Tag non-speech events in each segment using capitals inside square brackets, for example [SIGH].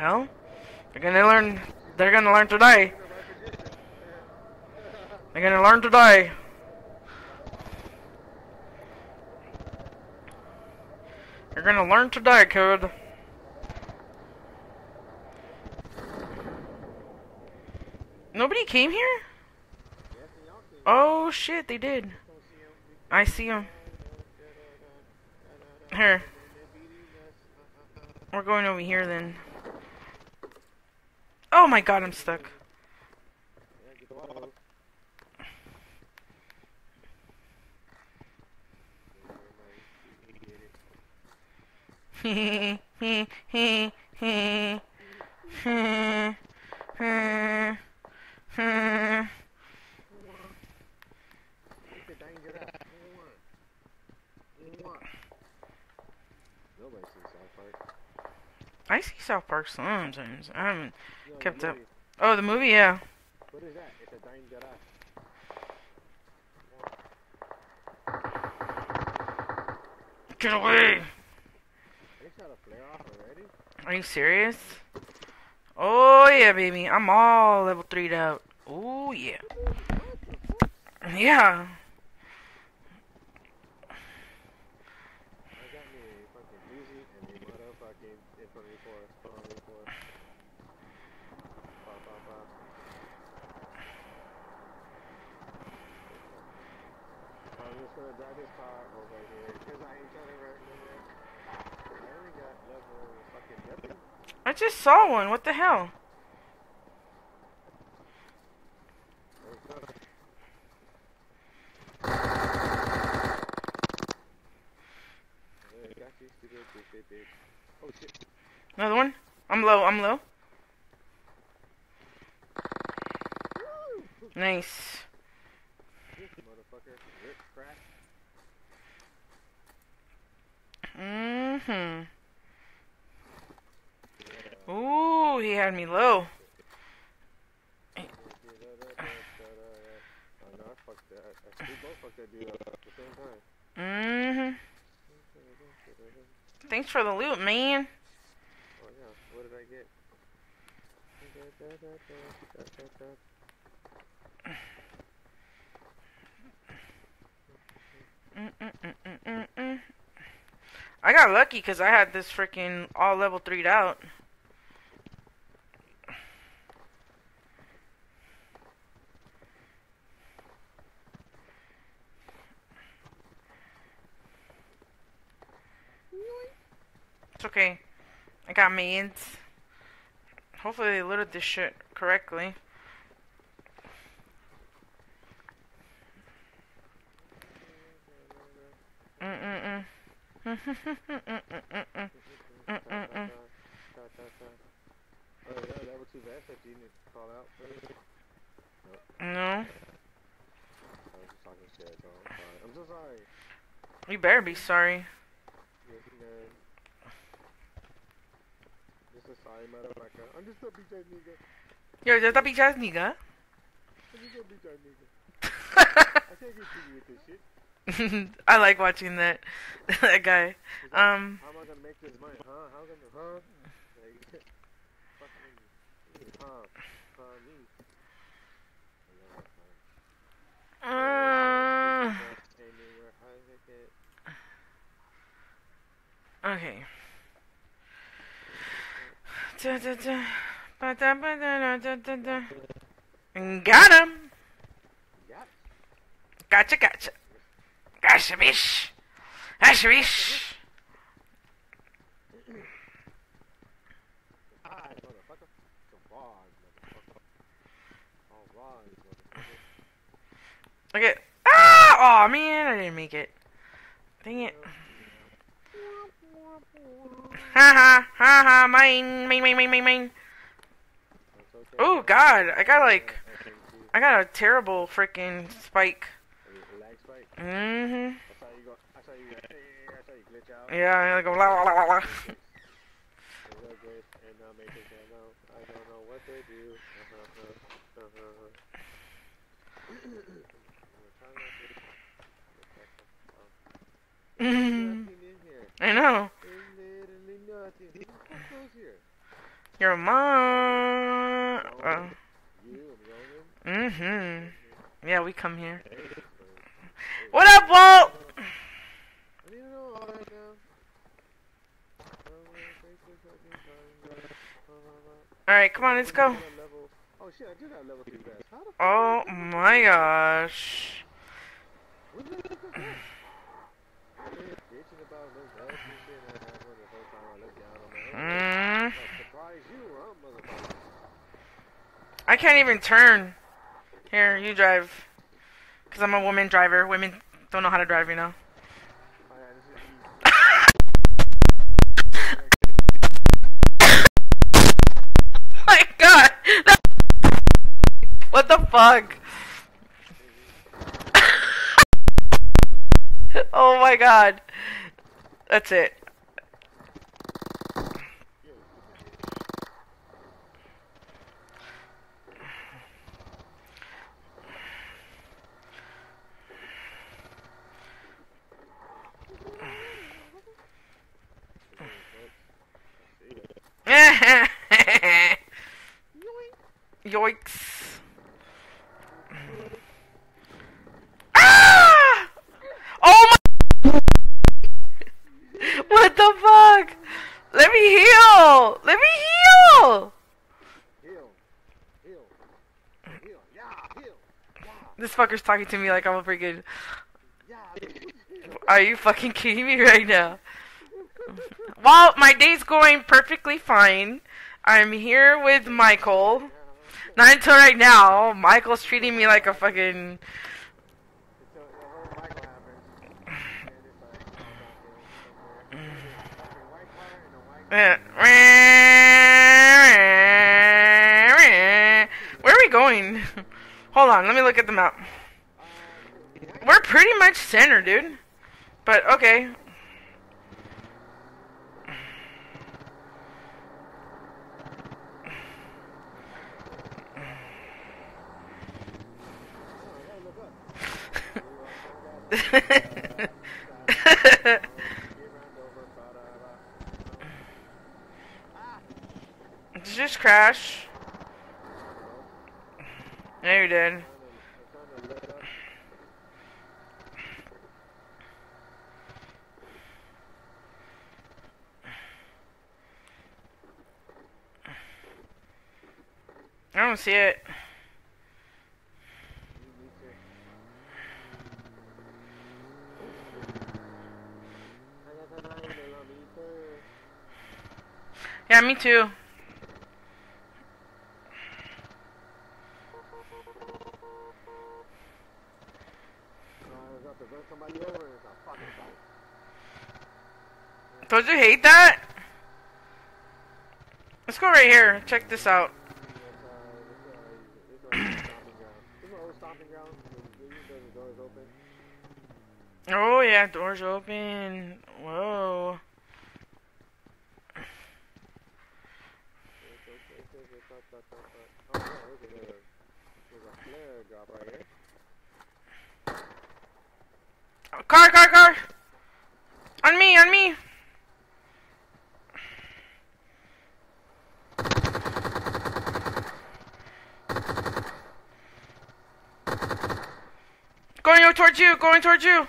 Well, they're gonna learn. They're gonna learn today. They're gonna learn today. You're gonna learn today, kid. Nobody came here? Oh shit, they did. I see them. Here. We're going over here then. Oh my god, I'm stuck. [LAUGHS] Nobody sees South Park. I see South Park sometimes. I haven't kept up. Oh, the movie, yeah. What is that? It's a dying Jedi. Get away! They a flare off already? Are you serious? Oh yeah, baby. I'm all level 3'd out. Oh yeah. Yeah. I got me a fucking Uzi and a motherfucking M24. M24. Pop, pop, pop. I'm just gonna drive this car over here, cause I ain't trying to run nowhere. I only got level fucking nothing. I just saw one. What the hell? Another one? I'm low. I'm low. Nice. Mm-hmm. Ooh, he had me low. Mm-hmm. Thanks for the loot, man. I get? Mm-mm-mm-mm-mm. I got lucky because I had this freaking all level 3'd out. It's okay. I got maids. Hopefully they loaded this shit correctly. Mm-mm-mm. Mm-mm-mm. Mm-mm-mm. Oh, yeah, that was too bad that you need to call out. No. I was just talking shit, so I'm sorry. I'm so sorry. You better be sorry. Yes, man. Just a sorry motherfucker. I'm just a bitch ass nigga. Yo, just a bitch ass nigga. I'm just a bitch ass nigga. I can't get jiggy with this shit. I like watching that [LAUGHS] that guy. Um, How am I gonna make this money? Huh? How gonna, huh? Like, [LAUGHS] huh? Huh, me. uh, Anywhere I make it. okay. Got him. Gotcha, gotcha. Gotcha, bitch. Gotcha, bitch. Okay. Ah! Oh man, I didn't make it. Dang it. Ha ha ha ha. Mine, mine, mine, mine, mine, mine. Oh god, I got like, I. Got a terrible freaking spike. Mm-hmm. I saw you go. [LAUGHS] I saw you. I Your mom. Uh, mm-hmm. Yeah, we come here. What up, Walt? I need to know all right now. All right, come on, let's go. Oh shit, I do have level 3 vest. How the fuck my gosh. What the fuck is that? Bitching about no vest and shit, and I had one the whole time I looked down on my Mm. Surprise you, huh, motherfucker? I can't even turn. Here, you drive. Cause I'm a woman driver. Women don't know how to drive, you know. [LAUGHS] My god! What the fuck? [LAUGHS] oh my god. That's it. [LAUGHS] Yoinks. Ah! Oh my! [LAUGHS] What the fuck? Let me heal! Let me heal! This fucker's talking to me like I'm a freaking. Are you fucking kidding me right now? [LAUGHS] Well, my day's going perfectly fine. I'm here with Michael. Not until right now. Michael's treating me like a fucking. [LAUGHS] Where are we going? Hold on, let me look at the map. We're pretty much center, dude. But okay. Did you just crash? Yeah, you did. I don't see it. Yeah, me too. Don't you hate that? Let's go right here. Check this out. Oh yeah, doors open. Whoa. Car, car, car! On me, on me! Going towards you, going towards you!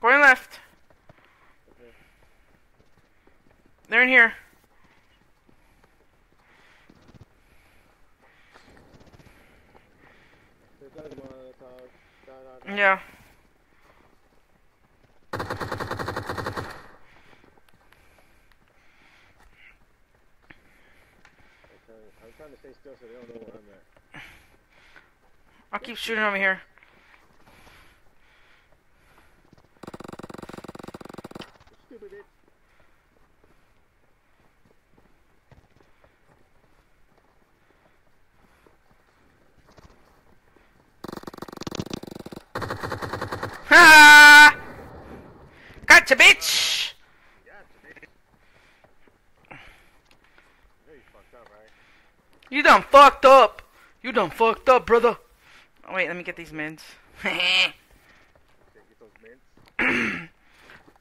Going left. They're in here. Yeah. I'm trying to stay still so they don't know where I'm at. I'll keep shooting over here. Stupid bitch. Ha! Gotcha, bitch! Yeah, bitch. You know you fucked up, right? You done fucked up. You done fucked up, brother. Oh, wait, let me get these mins. [LAUGHS] Okay, [CLEARS THROAT] get mints.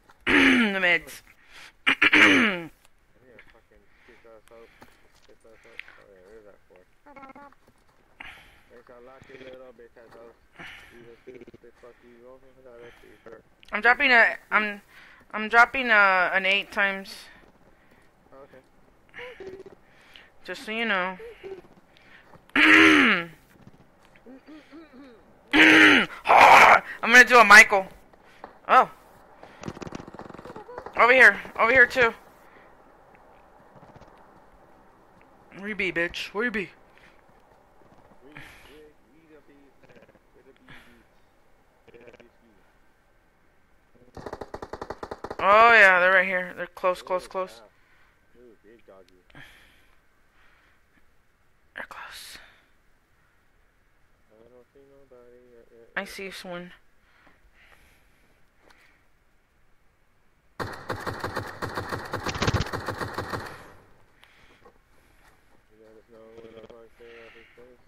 [CLEARS THROAT] [CLEARS THROAT] the meds. I need a fucking piece of soap. Piece of soap. Yeah, where's that for? It's a lucky little bitch of soap. You just stupid fuck you. I got a t-shirt. I'm dropping a. I'm. I'm dropping a an eight times. Okay. Just so you know. I'm gonna do a Michael. Oh. Over here. Over here too. Where you be, bitch? Where you be? Oh yeah, they're right here. They're close, close, close. Ooh, big doggy. They're close. I don't see nobody. Uh, uh, I see someone. You let us know when the fuck they are this place.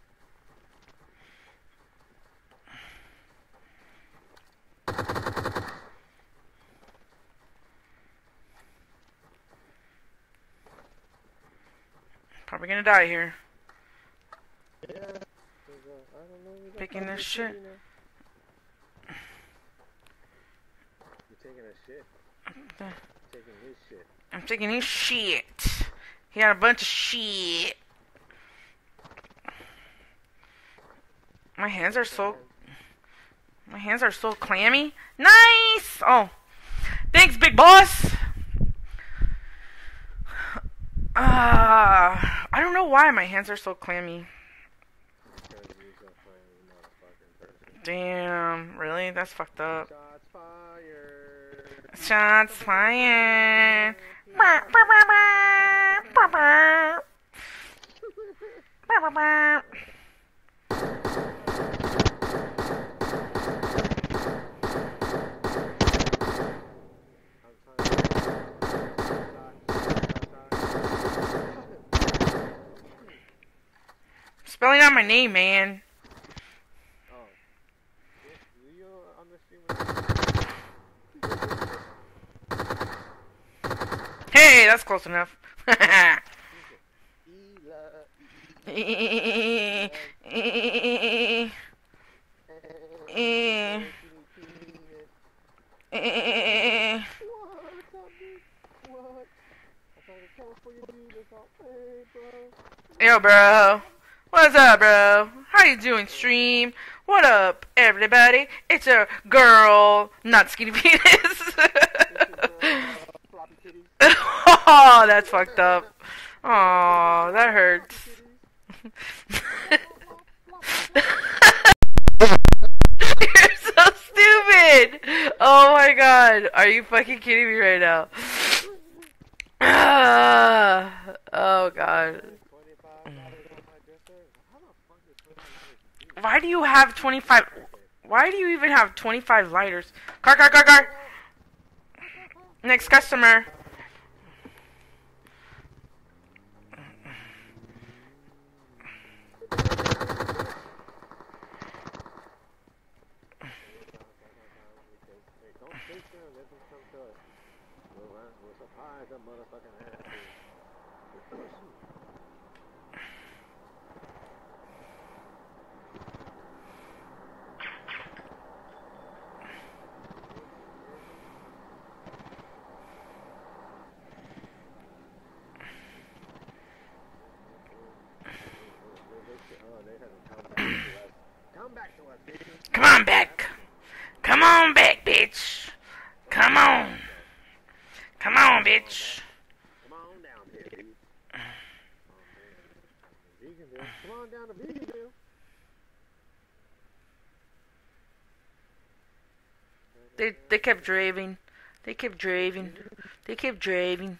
Probably gonna die here. Yeah. uh, I don't know. Picking this shit. shitty now. You taking a shit? Uh. Taking his shit. I'm taking his shit. He had a bunch of shit. My hands are so my hands are so clammy. Nice. Oh, thanks, big boss. Ah, I don't know why my hands are so clammy. Because he's a funny motherfucking person. Damn, really? That's fucked up. Shots fired. Bah, bah, bah, bah, bah, bah. Bah, bah, bah. Spelling out my name, man. Oh. You, you on the stream? Hey, that's close enough. [LAUGHS] Yo, bro. What's up, bro? How you doing, stream? What up, everybody? It's a girl, not skinny penis. [LAUGHS] This is, uh, floppy titties. [LAUGHS] oh, that's fucked up. Oh, that hurts. [LAUGHS] You're so stupid. Oh my god. Are you fucking kidding me right now? [SIGHS] Oh god. 25 dollars on my dresser. How the fuck is 25 dollars? Why do you have 25? Why do you even have 25 lighters? Car, car, car, car. Next customer. Don't them. Let them come to. We'll, uh, we'll motherfucking asses. Oh, they haven't come back to us. Come back to us, bitch. Come on back. Come on back, bitch. Come on. Come on, bitch. Come on down. Veganville. Come on down to Veganville. They they kept driving. They kept driving. They kept driving.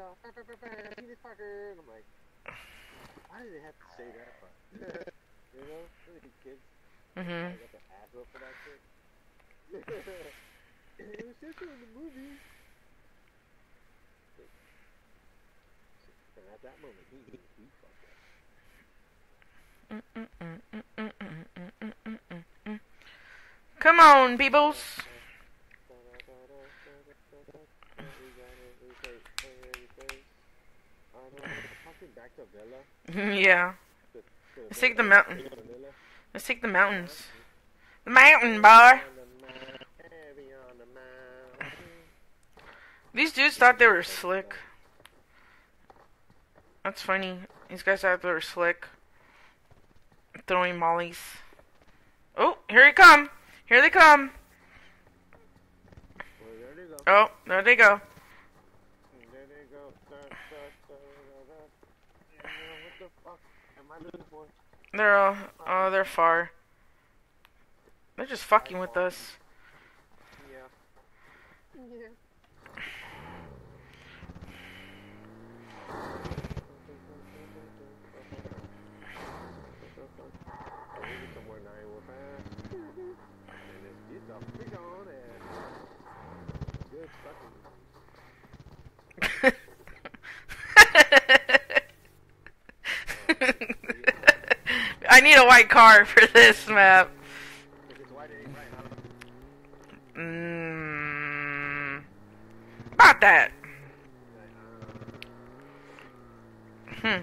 know, "Bah, bah, bah, bah, Penis Parker, and I'm like, why did they have to say that? [LAUGHS] You know, really good kids. mhm. I got the ass up for that shit. [LAUGHS] it was just in the movie. And at that moment, he he, he fucked up. Come on, peoples. Back to Villa. Yeah. Let's take the mountain. Let's take the mountains. The mountain, mountain. These dudes thought they were slick. That's funny. These guys thought they were slick. Throwing mollies. Oh, here they come. Here they come. Oh, there they go. There they go. Da, da, da, da, da. Yeah, what the fuck am I looking for? They're all, oh, they're far. They're just fucking with us. Yeah. Yeah. I need a white car for this map. Mmm. About that. Hmm.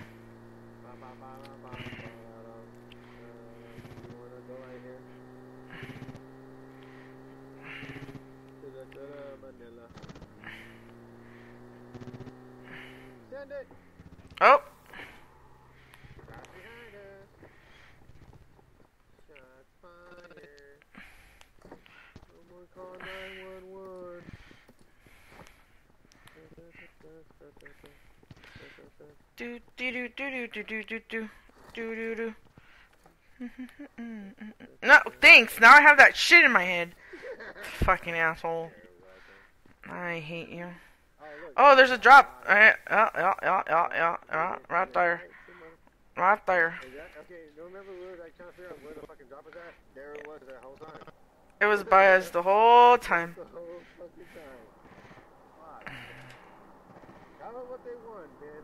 Oh. Do do do do do do do do do do do. No, thanks. Now I have that shit in my head. Fucking asshole. I hate you. Oh. There's a drop. Right, yeah, yeah, yeah, yeah, yeah, yeah, right there, right there. It was by us the whole time. The whole fucking time. Fuck. Tell them what they want, man.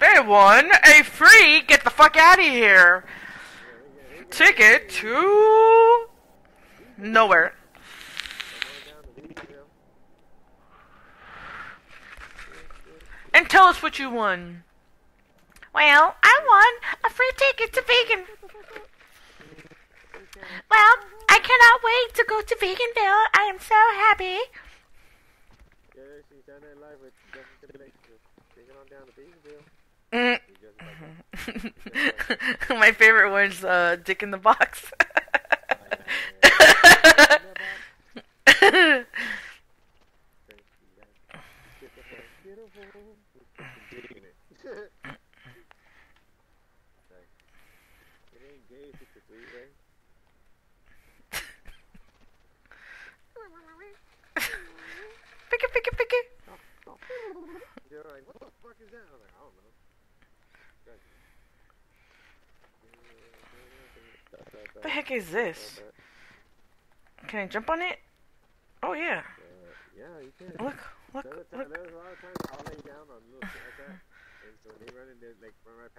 They won a free get the fuck out of here Yeah, they ticket to nowhere. they get down to these, you know. And tell us what you won. Well, I won a free ticket to vegan. Well, I cannot wait to go to Veganville. I am so happy. Yeah, down there live with Justin Timberlake. Taking on down to Beansville. Mm. He just like, My favorite one's uh, Dick in the Box. [LAUGHS] [LAUGHS] pick it, pick it, pick it. They're like, what the fuck is that? I was like, I don't know. The heck is this? Can I jump on it? Oh yeah. Yeah, you can. Look, look, There's a, look. there's a lot of times I'll lay down on like so there, like like,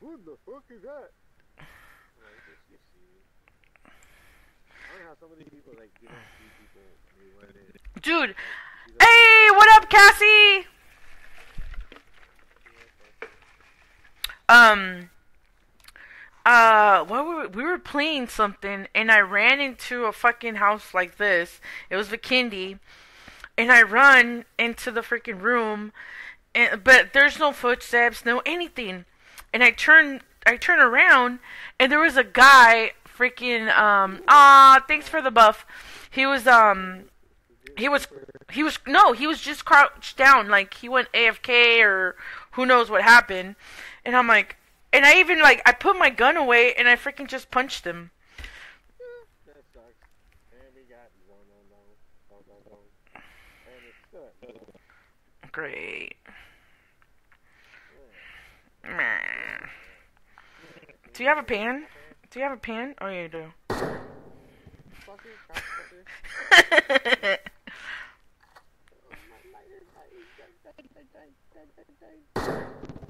"What the fuck is that?" Like, "Just you see." I don't know how of these people like you don't see people. Dude. Know, Hey, what up, Cassie? Um. Uh, what were we were playing something, and I ran into a fucking house like this. It was Vikendi, and I run into the freaking room, and but there's no footsteps, no anything, and I turn I turn around, and there was a guy freaking um ah thanks for the buff. He was um He was he was no, he was just crouched down like he went AFK or who knows what happened. And I'm like and I even like I put my gun away and I freaking just punched him. Great. Do you have a pan? Do you have a pan? Oh yeah, you do. [LAUGHS]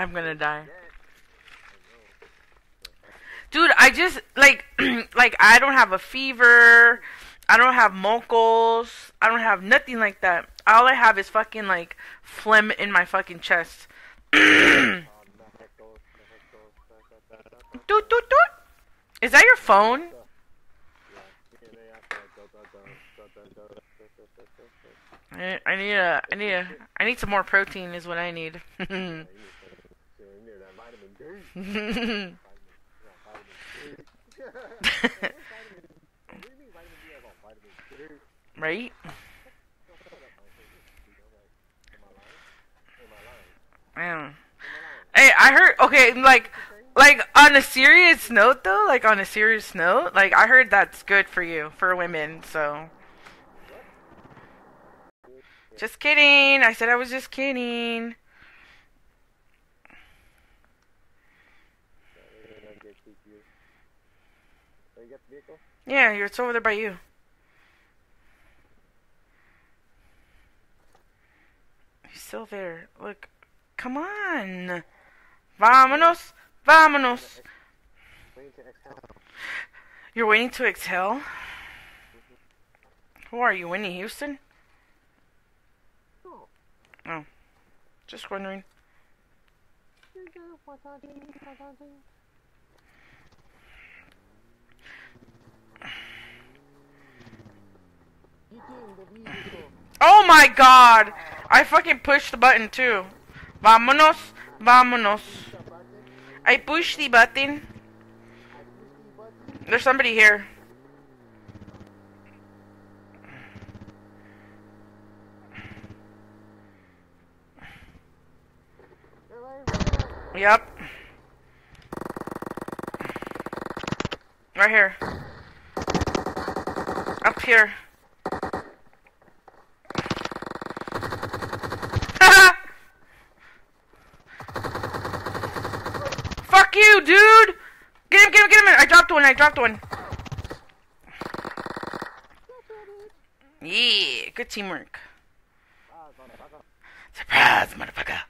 I'm gonna die. Dude, I just like [CLEARS THROAT] like I don't have a fever. I don't have moles. I don't have nothing like that. All I have is fucking like phlegm in my fucking chest. [CLEARS THROAT] Doot doot doot. Is that your phone? I, I need a, I need a, I need some more protein is what I need. [LAUGHS] right? Man. Hey, I heard. Okay, like like on a serious note though, like on a serious note, like I heard that's good for you for women, so just kidding. I said I was just kidding. Yeah, it's over there by you. He's still there. Look. Come on. Vámonos. Vámonos. You're waiting to exhale? Who are you, Whitney Houston? Oh. Just wondering. Oh my god! I fucking pushed the button too. Vámonos. Vámonos. I push the button. There's somebody here. Yep. Right here. Up here. Dude! Get him, get him, get him! I dropped one, I dropped one. Yeah, good teamwork. Surprise, motherfucker.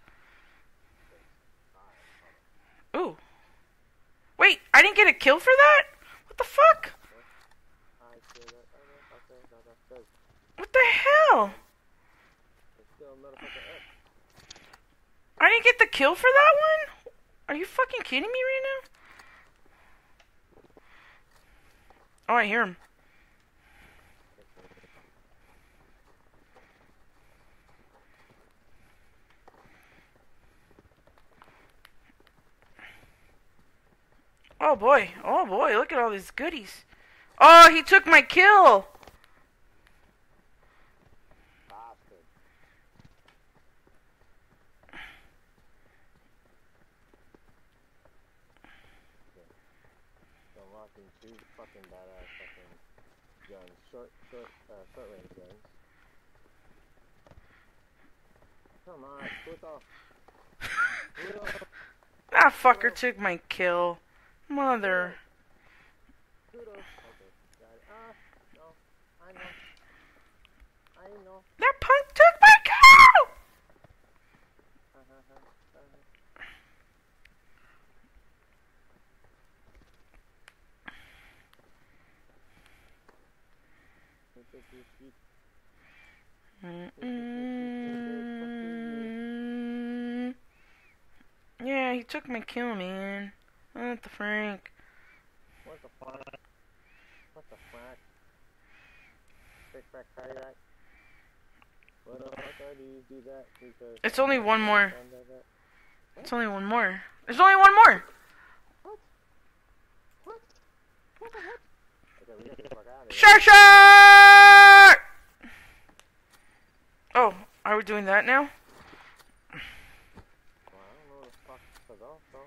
Ooh. Wait, I didn't get a kill for that? What the fuck? What the hell? I didn't get the kill for that one? Are you fucking kidding me right now? Oh, I hear him. Oh boy, oh boy, look at all these goodies. Oh, he took my kill. fucking two fucking badass fucking guns, short, short, uh, short range guns. Come on, puto. Puto, [LAUGHS] That fucker took my kill. Mother. puto. Okay, got it. No, I know. I know. That punk took my kill! Uh-huh, uh-huh, uh-huh. Look at this shit. Mm-mm. Yeah, he took my kill, man. What the frank? What the fuck? What the fuck? Big fat kayak. What the fuck do you do that? Because It's only one more. Done that, that. It's only one more. There's only one more. Okay, we gotta the fuck out of here. Sure, sure! Oh, are we doing that now? Well, I don't know where the fuck to go, so. Let's go. Here we go. One tower. Ba, ba, ba,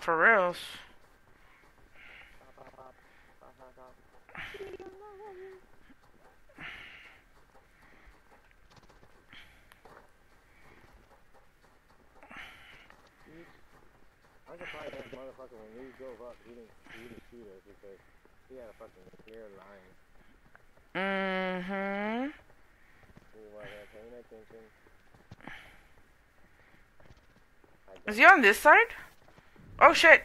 For reals. ba. I'm surprised that motherfucker when we drove up, he didn't, he didn't shoot us because he had a fucking clear line. Mm-hmm. Is he on this side? Oh shit.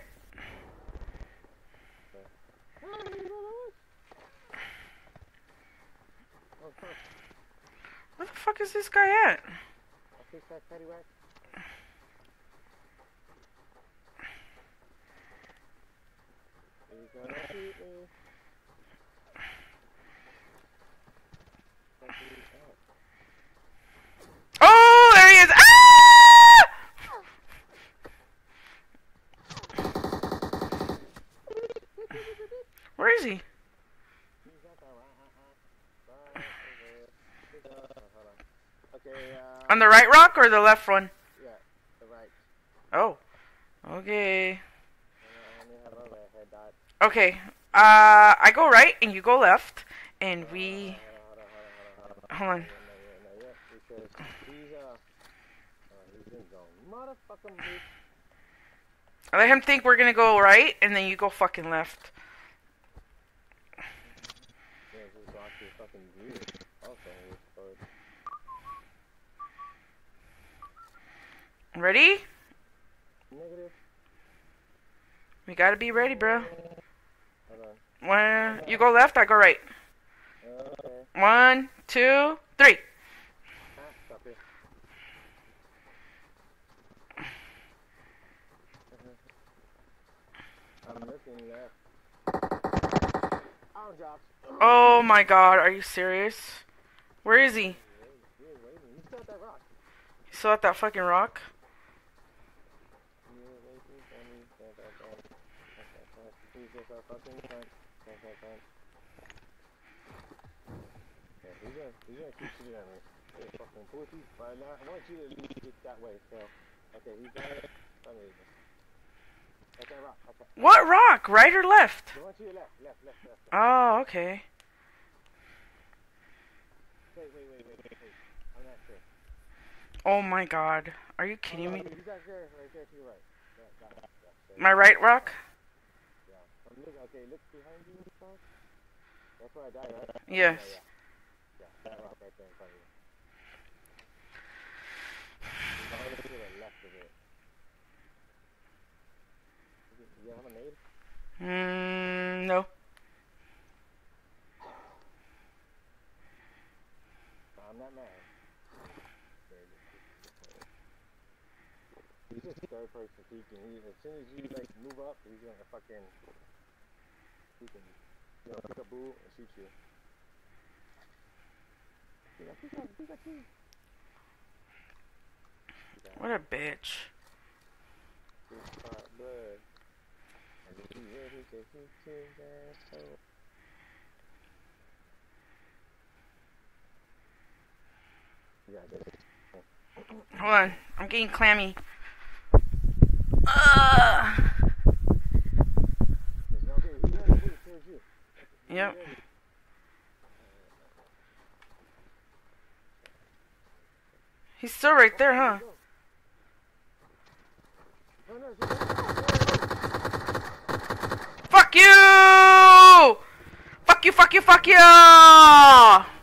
Where the fuck is this guy at? I fix that paddywhack. He's gonna shoot me. Fuck me up. Oh, there he is. Ah! Where is he? On. The right rock or the left one? yeah, the right. Oh. Okay. Okay. Uh, I go right and you go left, and we. Hold on. I let him think we're gonna go right, and then you go fucking left. Ready? Negative. We gotta be ready, bro. One, you go left, I go right. One, two, three. Oh my god, are you serious? Where is he? He's still at that fucking rock? He is waiting for me. Dun, dun, dun. Dun, dun, dun. He's just a fucking cunt. Dun, dun, dun. Yeah, he's gonna, keep shooting at me. Hey, fucking pussy. Now, I want you to it that way, so. Okay, he's. Let me. At that rock. Okay. What rock? Right or left? You to left, left, left, left. Oh, okay. Wait, wait, wait, wait, wait, wait. I'm not sure. Oh my god. Are you kidding me? He's back there, right there to your right. Yeah, got it. Yeah, there you My right rock? Yeah. Okay, look behind you, That's where I died, right? Yes. Yeah, yeah. Yeah, that rock right there in front of you. I'm gonna to the left of it. You you have a nade? Mm, no. I'm not mad. He's just third person peeking. He, as soon as you like move up, he's gonna fucking he can you know pick a boo and shoot you. He's like, Pikachu, Pikachu. What a bitch. Big pot blood. And if you ready to hit his asshole. You a bitch. Hold on. I'm getting clammy. Uh, It's okay. He got it. It's towards you. yep. He's still right there, huh? Fuck you! Fuck you, fuck you, fuck you!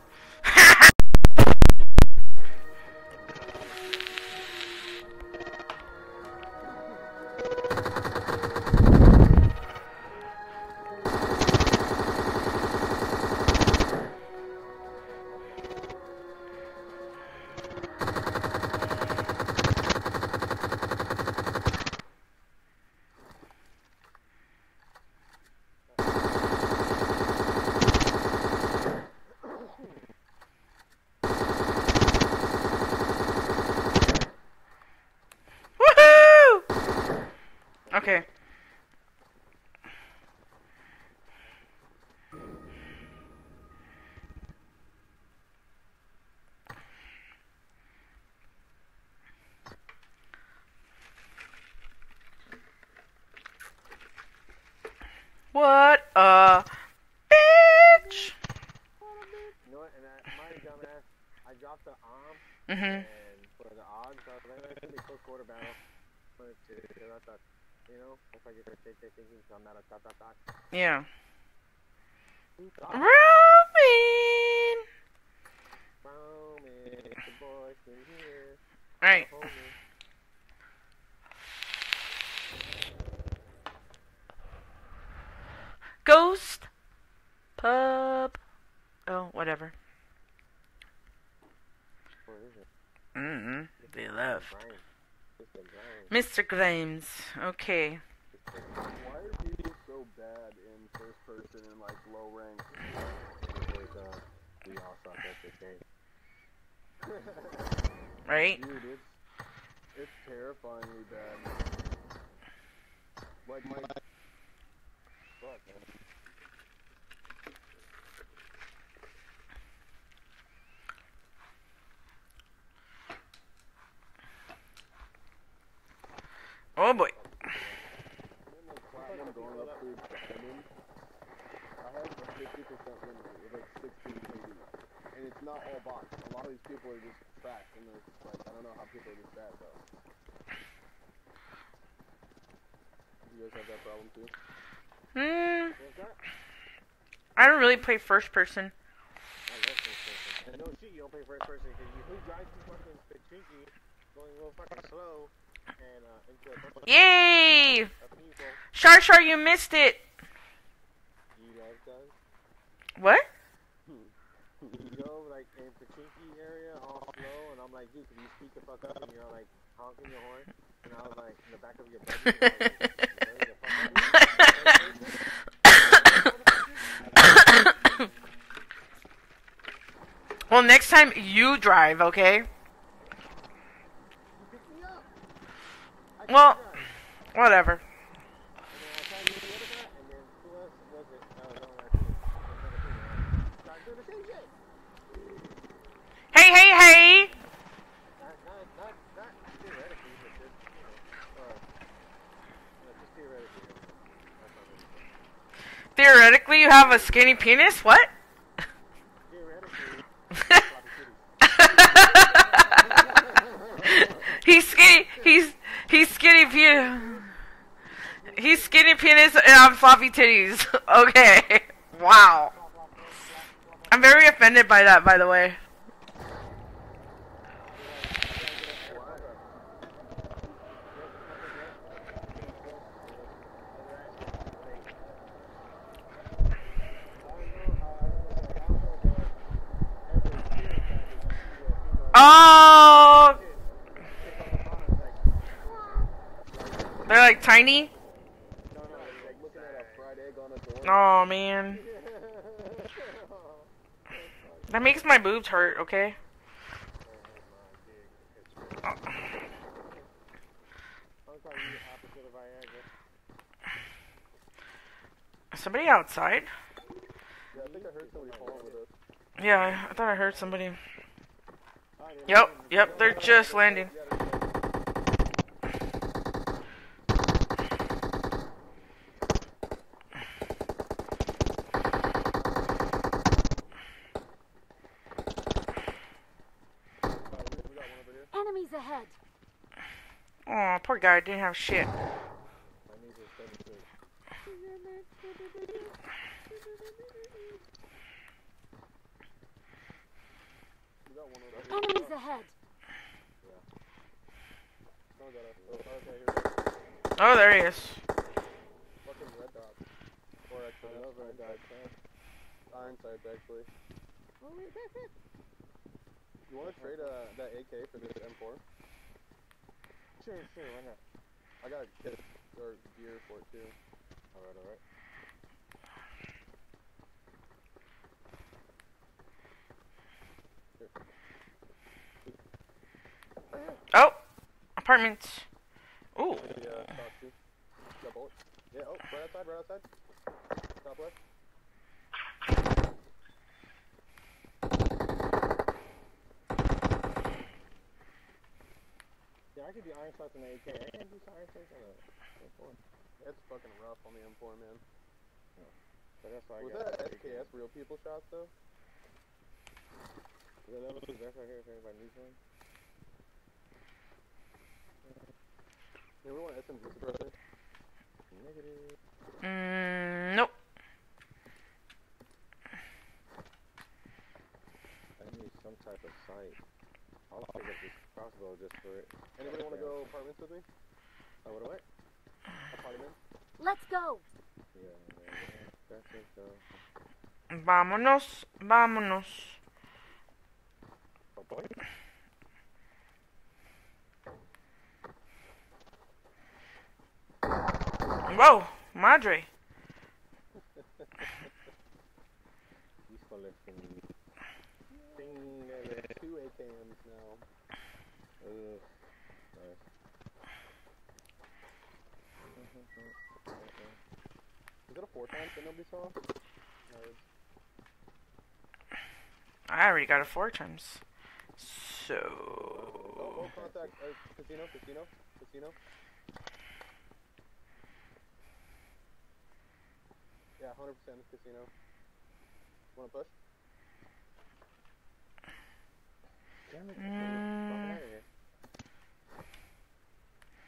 Right. the homie. Ghost pub. Oh, whatever. Where is it? Mm-hmm. They left. Mr. Brian. Mr. Grimes. Okay. Why are people so bad in first person and like low rank? Because, uh, we all suck at this game. [LAUGHS] [LAUGHS] Right? Dude, it's it's terrifyingly bad. Like my fuck man. Oh boy. I'm like platinum going up through diamond. I have a fifty percent win rate with like sixteen KD. And it's not all bots. A lot of these people are just trash and they're just like I don't know how people are this bad though. You guys have that problem too? Hmm. I don't really play first person. I love first person. No shit, you don't play first person because you who drives you fucking Pochinki going a little fucking slow and uh into a bunch of- Yay! Shar Shar, you missed it. You guys guys. What? You go like in Pochinki area all slow and I'm like, dude, can you speak the fuck up? And you're like honking your horn and I was like in the back of your bed. you're like, "Ready to fuck up?" well, next time you drive, okay? You picked me up. I Well- picked you up. Whatever. And then I tried to do the other guy, and then who else was it? That was on that team. Another team, right? Tried to do the same shit. Hey, hey, hey! Not, not, not, not theoretically, but just, you know, uh, you know, just theoretically. That's not really fun. Theoretically, you have a skinny penis? What? [LAUGHS] He's skinny. He's he's skinny penis. He's skinny penis and I'm floppy titties. [LAUGHS] Okay. Wow. I'm very offended by that, by the way. Oh, they're like tiny. Like looking at a fried egg on a door. Oh man, that makes my boobs hurt. Okay. Somebody outside? Yeah, I think I heard somebody us. Yeah, I thought I heard somebody. Yep, yep, they're just landing. Yeah, Oh, poor guy didn't have shit. I need to set it to We got one over there. Enemies ahead. Someone got us. Oh, okay, here. Oh, there he is. Fucking red dot. Or actually, I that's love red red dot. Iron sights, actually. You want to trade uh, that AK for this M4? Sure, sure, why not? I got a kit or gear for it too. Alright, alright. Oh, apartments. Ooh. Yeah, uh, top two. Yeah, oh, right outside, right outside. Top left. I could do iron sights on the AK. I can't do iron sights on the M4. It's fucking rough on the M4, man. But that's why I Was got that the SKS real people shots though? The level is that's right here if anybody needs one. Yeah, we want SMG suppressor. Negative. Mm, nope. I need some type of sight. I'll pick up this crossbow just for it. Anybody want to go apartments with me? Oh, what do I? Apartments? Let's go. Yeah, yeah, yeah. That's. Vámonos, vámonos. Oh, boy. Whoa, madre. He's collecting. Ding, uh, two AKMs now. Ugh. Nice. Is it a four times that nobody saw? I already got it four times. Oh, So. oh, contact. Uh, casino, casino, casino. Yeah, 100% casino. Wanna push? Damn it. Mm. Fucking out of here.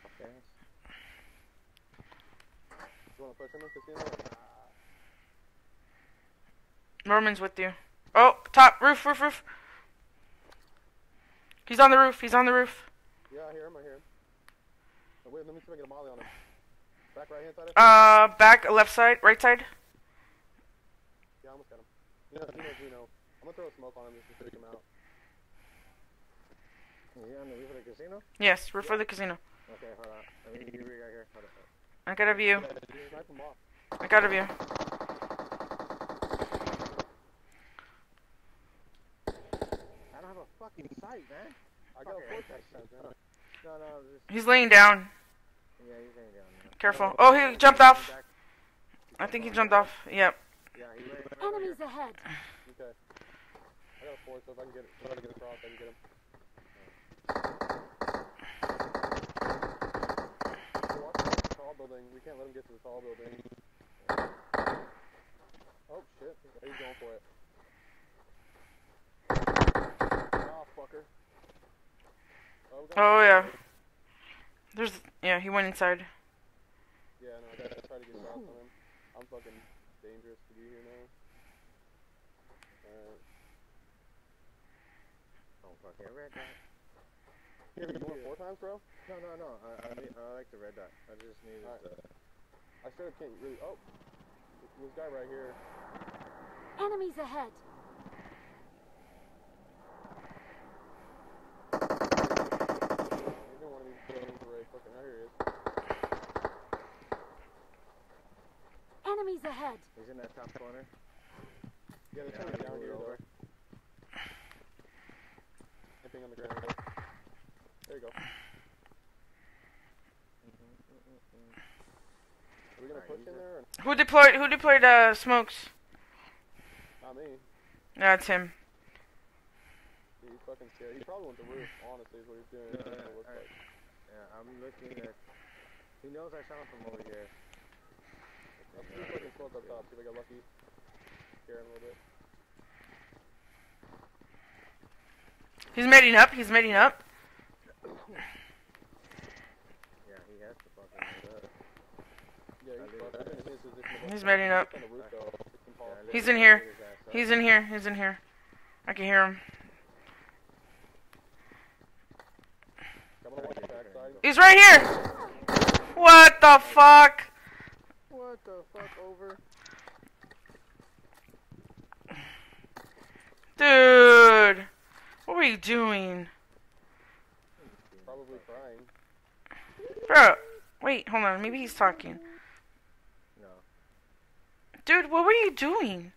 Fuck ass. You wanna push him in casino? Norman's with you. Oh, top, roof, roof, roof. He's on the roof, he's on the roof. Yeah, I hear him, I hear him. Oh, wait, let me see if I get a molly on him. Back right hand side? Uh, back, left side, right side. Yeah, I almost got him. You know, he knows we know. I'm gonna throw a smoke on him just to freak him out. He on the roof of the casino? Yes, roof of the casino. Okay, hold on. Let me get right here. Hold on. I got a view. Yeah, snipe him off. I got a view. I don't have a fucking sight, man. I got a Okay. vortex sense, man. No, no, He's laying down. yeah, he's laying down. Man. Careful. Oh, he jumped off. I think he jumped off. Yep. Yeah, he's laying right here. Enemies ahead. Okay. I got a four, so if I can get it, try to get across, I can get him. Hey, watch the tall building. We can't let him get to the tall building. Oh shit! He's going for it. Ah, fucker. Oh, Oh, yeah. There's, yeah, he went inside. Yeah, no, I gotta try to get shots on him. I'm fucking dangerous to be here now. Alright. Oh, fuck yeah, red dot. Here, you want four times, bro? No, no, no. I, I, need, I like the red dot. I just needed Alright. the. I sure can't really. Oh, this guy right here. Enemies ahead. He's one of these buildings right fucking. Oh, here he is. Enemies ahead. He's in that top corner. Yeah, there's Yeah, somebody I down here over. though. Anything on the ground. Though. There you go. Mm-hmm, mm-hmm, mm-hmm. Are we gonna Alright, push in in. there? Or Who deployed, who deployed, uh, smokes? not me. That's him. He- He's fucking scared. He probably went to roof. Honestly, is what he's doing. No, That's what it I- like. Yeah, I'm looking at. He knows I saw him from over here. Let's see if I can smoke up top. See if I get lucky. Scare him a little bit. He's mating up, he's mating up. He has to fucking up. Yeah, he's fucked. I'm in his position. He's ready up. on the roof though. It's impossible. He's in here. Get his ass up. He's in here. He's in here. I can hear him. I'm gonna watch the backside. He's right here. What the fuck? What the fuck over? Dude. What were you doing? Probably crying. Bro. Wait, hold on. Maybe he's talking. No. Dude, what were you doing?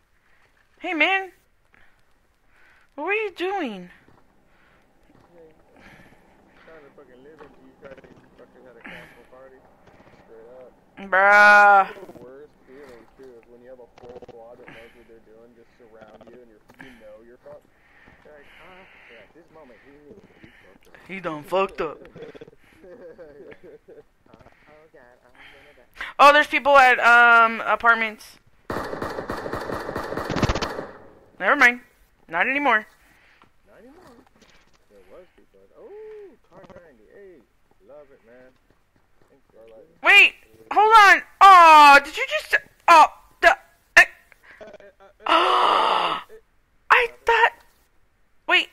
Hey, man. What were you doing? Trying to fucking live until you try to fucking had a cancel party. Straight up. Bruh. The worst feeling too is when you have a full squad that knows what they're doing, just surround you, and you're you know you're fucked. You're like, huh? Yeah, at this moment, he knew he fucked up. He done fucked up. [LAUGHS] Oh god, I'm gonna die. There's people at um apartments. Never mind. Not anymore. Not anymore. There was people. Oh, car 98. Love it, man. Thank you. Wait. Hold on. Oh, did you just? Oh, the. eh. Oh, [GASPS] I thought. Wait.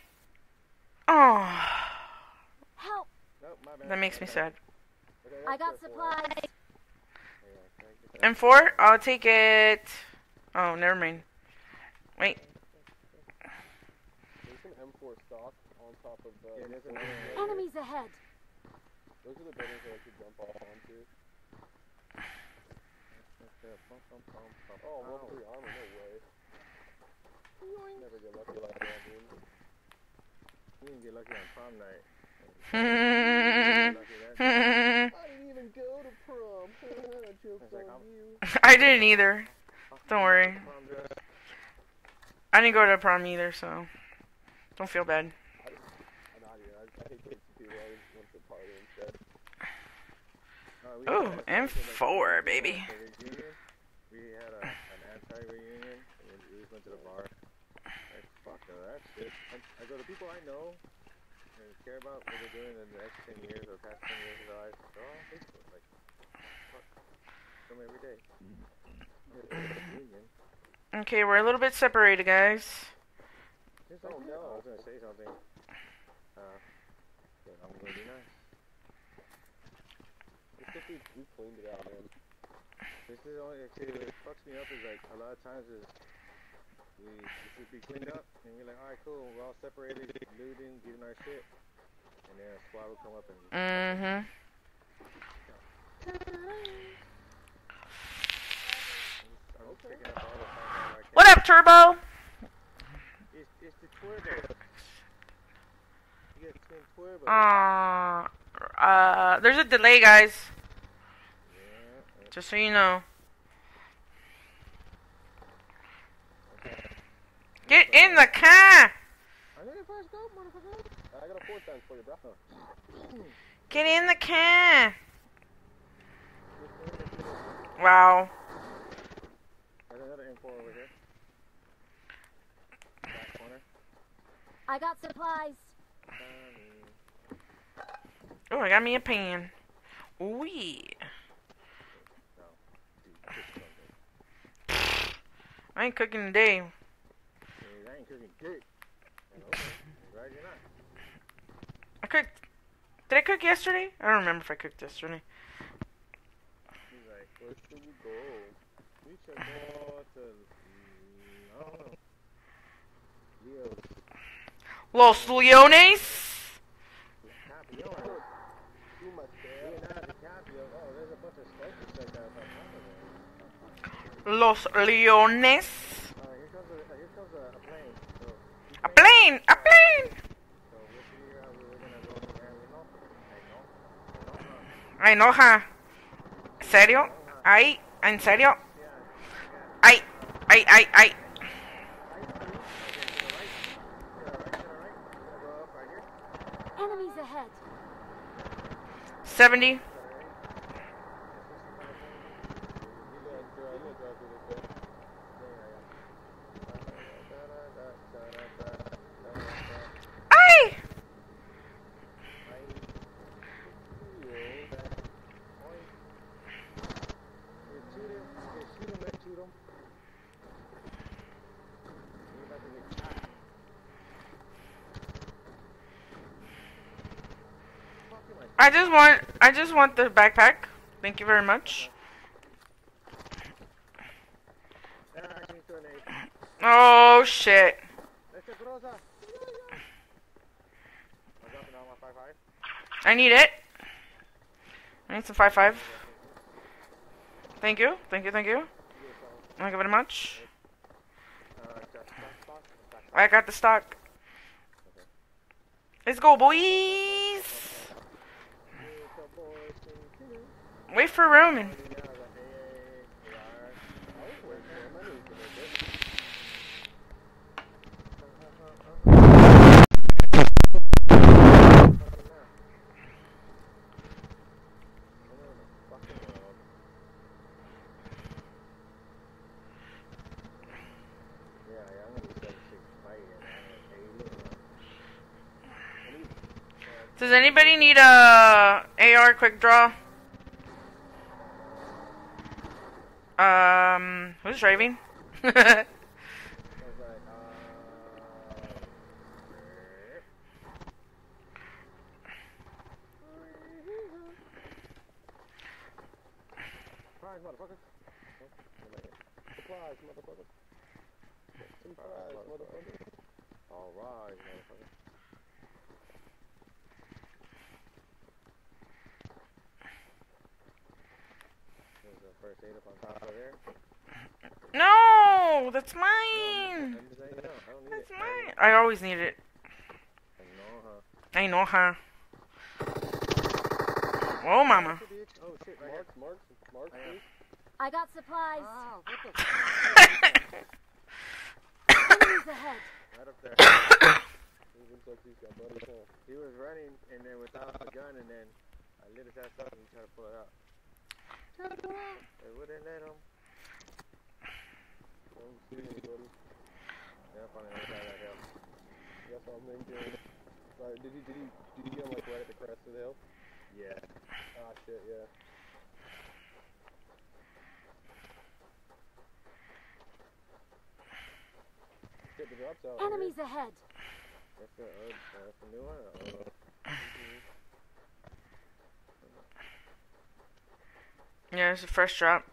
Oh, Help! Nope, my bad. that makes me sad. Okay, I got fair for it. supplies. Yeah, can I get that? M4. I'll take it. Oh, never mind. Wait. There's some M4 stock on top of the. Yeah, there's another. Enemies ahead. Those are the buildings that I could jump off onto. Oh, level 3 armor, no way. Never get lucky like that, dude. You didn't get lucky on prom night. I didn't to. I either. Don't worry. I didn't go to prom either, so don't feel bad. I, I. I to special, M4, baby. We had a, an anti-reunion, and then we went to the bar. Like, fuck no, that's it. I, I go, the people I know and care about what they're doing in the next 10 years or past 10 years of their lives, they're all on Facebook. Like, fuck. Come every day. [COUGHS] Okay, we're a little bit separated, guys. Just Oh, that. no. I was gonna say something. Uh, I'm gonna be nice. It's just we, we cleaned it out, man. This is the only actually what fucks me up is like a lot of times is we this would be cleaned up and we're like, alright, cool, we're all separated, looting, getting our shit, Mm-hmm. What up, Turbo? It's, it's the Twitter. You Twin Twitter. Uh, uh, there's a delay, guys. Just so you know. Get in the car. I didn't first go, motherfucker. I got a four times for you, bro. Get in the car. Wow. There's another M4 over here. Back corner. I got supplies. Um, Oh, I got me a pan. Ooh, yeah. dude, cook something. I ain't cooking today. I ain't cooking dick. And okay, glad you're not. I cooked. Did I cook yesterday? I don't remember if I cooked yesterday. Los Leones. Los Leones. A plane. A plane. So we'll figure out where we're gonna go from there, you know? Ay, I know. I know, huh? no, ja. ¿Serio? Ay, ¿en serio? Ay, ay, ay, ay. Enemies I just want I just want the backpack. Thank you very much. Oh shit. I need it. I need some five five. Thank you. Thank you, thank you. Thank you very much. I got the stock. Let's go, boys. It's a boy thing to do. Wait for Roman. Yeah, I was like, hey, hey, hey, I was waiting for him. I knew he was gonna Roman. Does anybody need a AR quick draw? Who's driving? [LAUGHS] Surprise, motherfucker. Surprise, motherfucker. Surprise, motherfucker. Alright, motherfucker. There's a first aid up on top of there. no, that's mine. I'm just letting you know, I don't need That's it. mine. I always need it. I know, huh? I know, huh? Oh, mama. Oh shit, right here. Marks, marks, marks, I am. please. I got supplies. Ah, what the fuck? Enemies ahead. Right up there. He looks like he's got buddies, huh? He was running and then without the gun and then I lit his ass up and he tried to pull it out. They wouldn't let him. I don't see anybody. Yeah, up on the other side of that hill. That's what I'm thinking. Right, did he, did he, did he get him like right at the crest of the hill? Yeah. Ah, shit, yeah. Get the drops out. Enemies ahead. That's the, uh, that's the new one? Or, uh, Yeah, it's a fresh drop.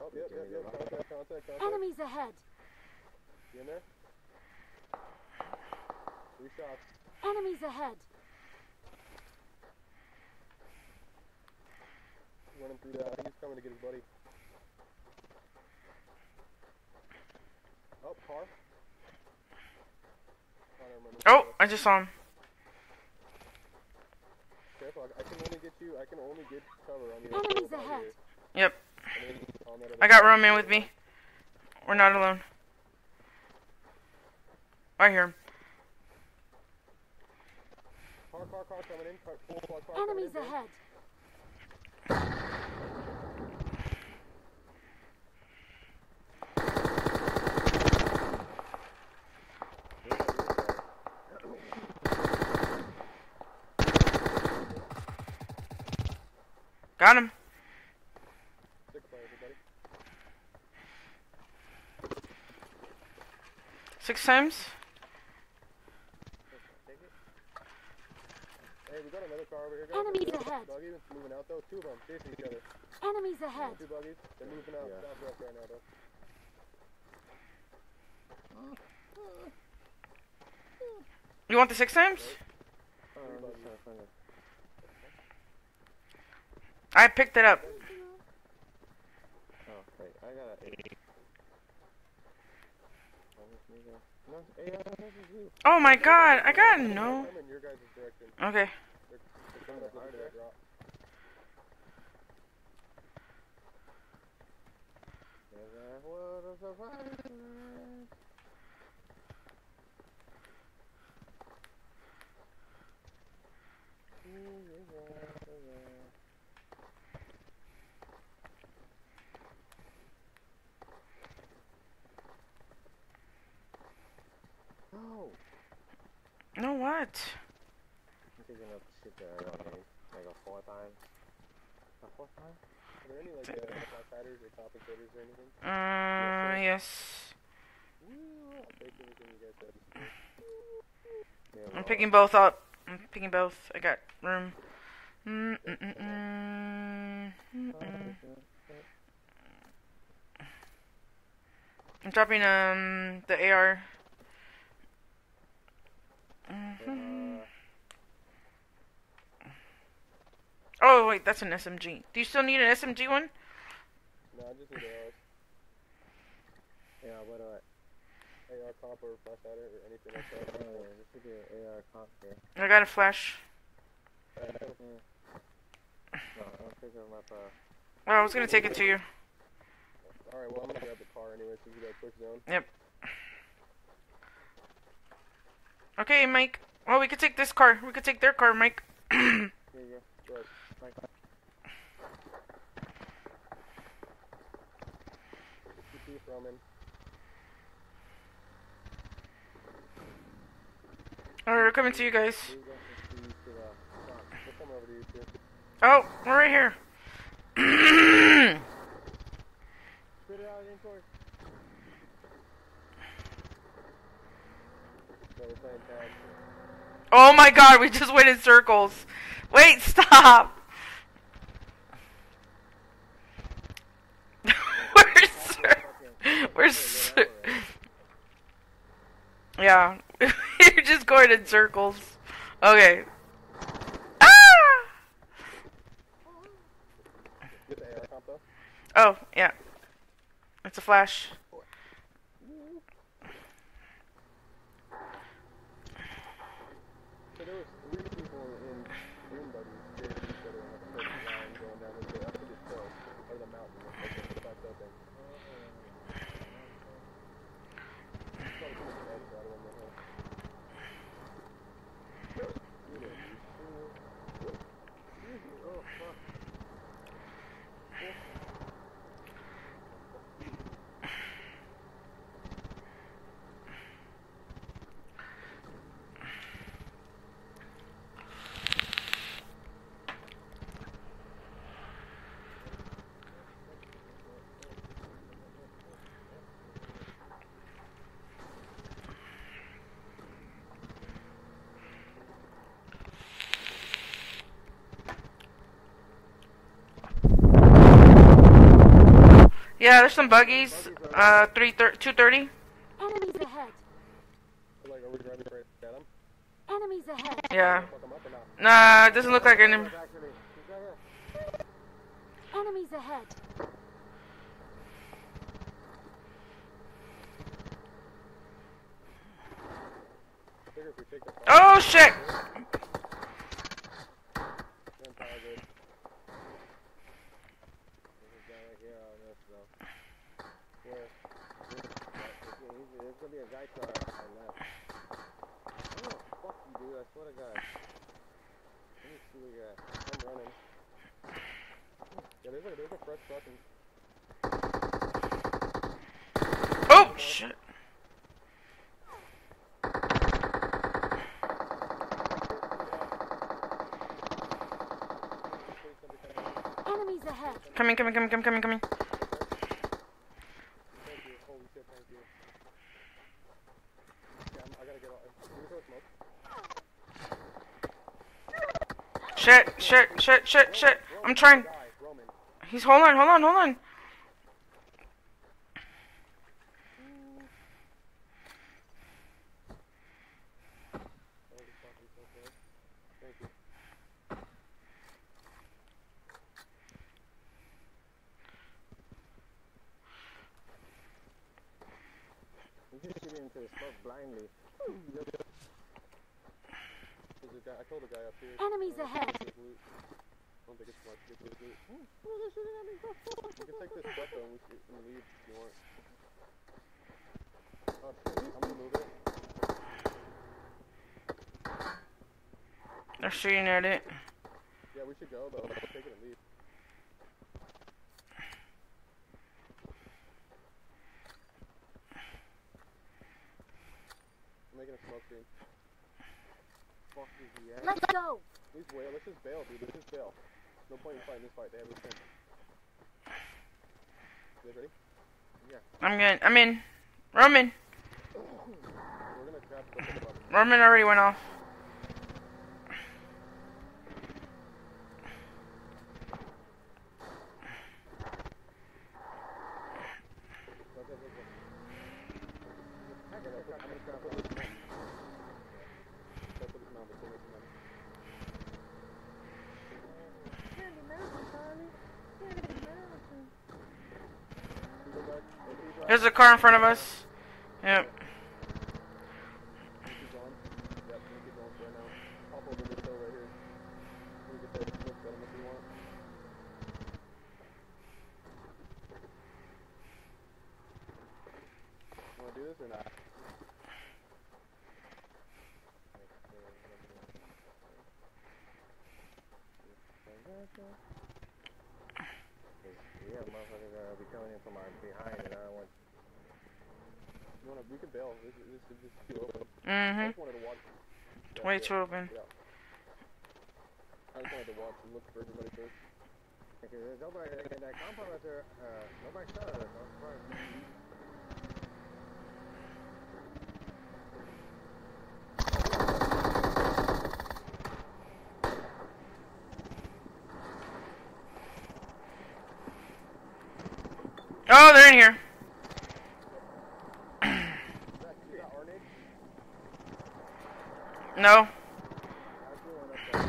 Oh, yep, yep, yep. Contact, contact, contact. Enemies ahead. You in there? Three shots. Enemies ahead. Running through that. I think he's coming to get his buddy. Oh, car. Oh. Oh, I just saw him. Careful, I, I can only get you, I can only get cover on the Enemies ahead. here. Yep. And then on that other I got side. Roman with me. We're not alone. I hear him. Car, car, car coming in. Car, full squad car coming Enemies in. ahead. Got him. Six by everybody. Six times. Hey, we got another car over here, guys. Enemies Another ahead. Buggy that's moving out though. Two of them facing each other. Enemies ahead. Two buggies. They're moving out Yeah. southwest right now though. You want the six times? Uh, I'm just trying to find it. I picked it up. Oh, wait, I got an eight. Oh, this nigga. No, eight, this is you. My god, I got no. I'm in your guys' direction. Okay. They're, they're coming up with that drop. A world. No! No what? I'm picking up shit that I. Like a four time. A four time? Are there any like uh, fighters or top inflators or anything? Uh, yes. I'll take anything you guys said. Yeah, I'm picking both up. I'm picking both. I got room. Mm, mm, mm, mm. I'm dropping um the AR. Mhm. uh, Oh wait, that's an SMG. Do you still need an SMG one? no, I just need ARs. Yeah, what uh, AR comp or flash hider or anything like that. Oh, [LAUGHS] yeah, this should be an AR comp here. I got a flash. Uh, no, I'm picking them up. Uh, Well, I was gonna take it to you. all right, well, I'm gonna grab the car anyway since you got a quick zone. Yep. Okay, Mike. Well, we could take this car. We could take their car, Mike. [CLEARS THROAT] Here you go. Go Roman. Alright, we're coming to you guys. Oh, we're right here. Spit it out playing tag. oh my god, we just went in circles. Wait, stop. we're cir- we're yeah, [LAUGHS] you're just going in circles. Okay. Ah! Get the AR comp though. Oh, yeah. It's a flash. So there was three people in dune buggies chasing each other on a straight line going down this way up to this hill or the mountain. Like it's fucked up thing. Probably took the edge out of them, the hill. Oh, fuck. Yeah, there's some buggies. Uh, three thir- two thirty. Enemies ahead. Like, are we driving right at them? Enemies ahead. Yeah. Fuck them up or not? Nah, it doesn't look like an. Actually, he's right here. Enemies ahead. I figure if we take the car, Oh shit! then power good. There's a guy right here on this though. Where? There's, there's gonna be a guy to our, our left. Oh, fuck you, dude. I swear to God. Let me see what you got. I'm running. Yeah, there's a, there's a fresh truck and Oh shit! Enemies ahead. Coming, coming, coming, coming, coming, coming. Shit, shit, shit, shit, shit. I'm trying. He's hold on, hold on, hold on. Holy fuck, he's so close. Thank you. You just shoot into the smoke blindly. There's a guy, I told the guy up here. Enemies uh, ahead. get his loot. I don't think it's smart to get his loot. Oh, they're shooting at me. You can take this truck though and we shoot and leave if you want. Oh shit, I'm gonna move it. They're shooting at it. Yeah, we should go though. Take it and leave. I'm making a smoke screen. Fuck is he at? Let's go. Please wait, let's just bail, dude. Let's just bail. No point in fighting this fight. They have this thing. You guys ready? Yeah. I'm good. I'm in. Roman. We're gonna trap something above. Already went off. Go, go, go, go. I'm gonna put- I'm gonna put this mount. Go put this mount, before we come in. You go back, open these There's a car in front of us. Yep. Keep going. Yep, we keep going for right now. Pop over this hill right here. We can take a look at him if you want. You wanna do this or not? Yeah, motherfuckers are be coming in from our behind, and I don't want. You wanna? We can bail. This is this is just too open. I Mm-hmm. just wanted to watch. Yeah, Way yeah. too open. Yeah. I just wanted to watch and look for everybody first. There's nobody in that compound out there. Uh, nobody shot at us. I'm. Oh, they're in here. Zach, you got our name? No. I threw one up there.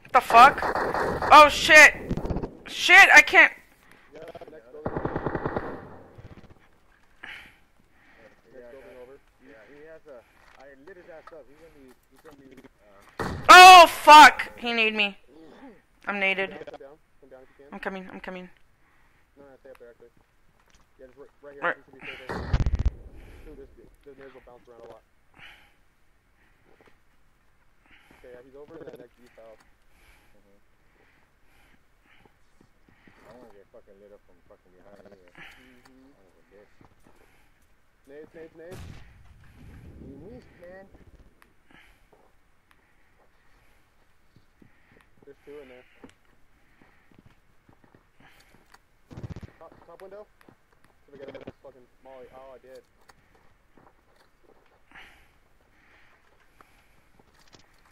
What the fuck? Oh shit. Shit, I can't. Yeah, next building. Yeah, Next building over. yeah, he has a. I lit his ass up. He's gonna be. He's gonna be. Oh fuck. He need me. I'm naded. Come down. Come down if you can. I'm coming. I'm coming. No, no, stay up there actually. Yeah, just right, right here. Right. You should be safe there. This, this nose will bounce around a lot. Okay, yeah, he's over in that next east house. I wanna get fucking lit up from fucking behind here. Mm-hmm. Son of a bitch. Nades. You missed, man. There's two in there. Top, top window. Should we get this fucking molly? Oh, I did.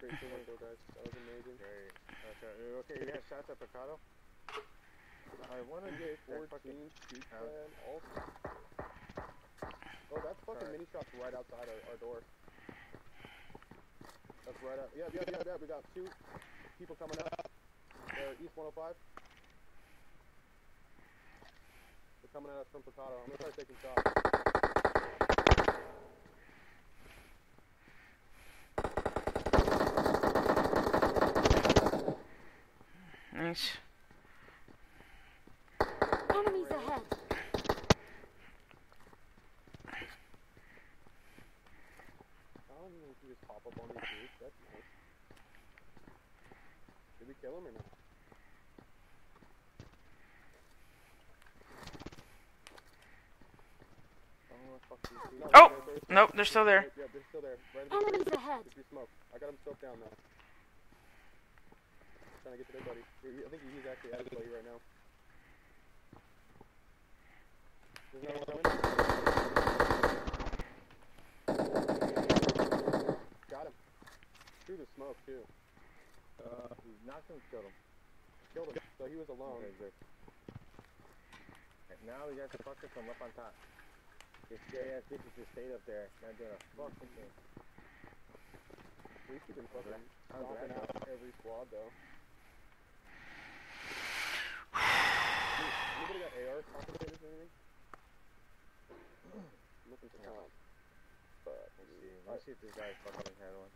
Great though, guys. That was amazing. Okay. Okay. Okay. You got shots at Pecado. I wanna get that 14, fucking. Cheat out. Plan, all. Oh, that's fucking mini shops right outside our, our door. That's right out. Yeah, yeah, yeah, yeah. We got two people coming up. They're East 105. They're coming at us from Pecado. I'm gonna start taking shots. nice. Enemies ahead. I don't even see just pop up on these dudes. That's nice. Did we kill him or not? Oh, fuck these dudes. Oh! they're- they're- Nope, they're still there. Yeah, they're still there. Right Enemies ahead. If you smoke. I got him scoped down now. Trying to get to their buddy. I think he's actually at his buddy right now. There's no one coming. Got him. Through the smoke too. Uh, he knocked him, killed him. Killed him. So he was alone. Okay. And now we got the fucker from up on top. This gay ass bitches just stayed up there, not doing a fucking thing. At least he been fucking stomping out every squad though. Dude, Anybody got AR or anything? I'm looking for comp. But Let's see. Let's see if this guy fucking had one.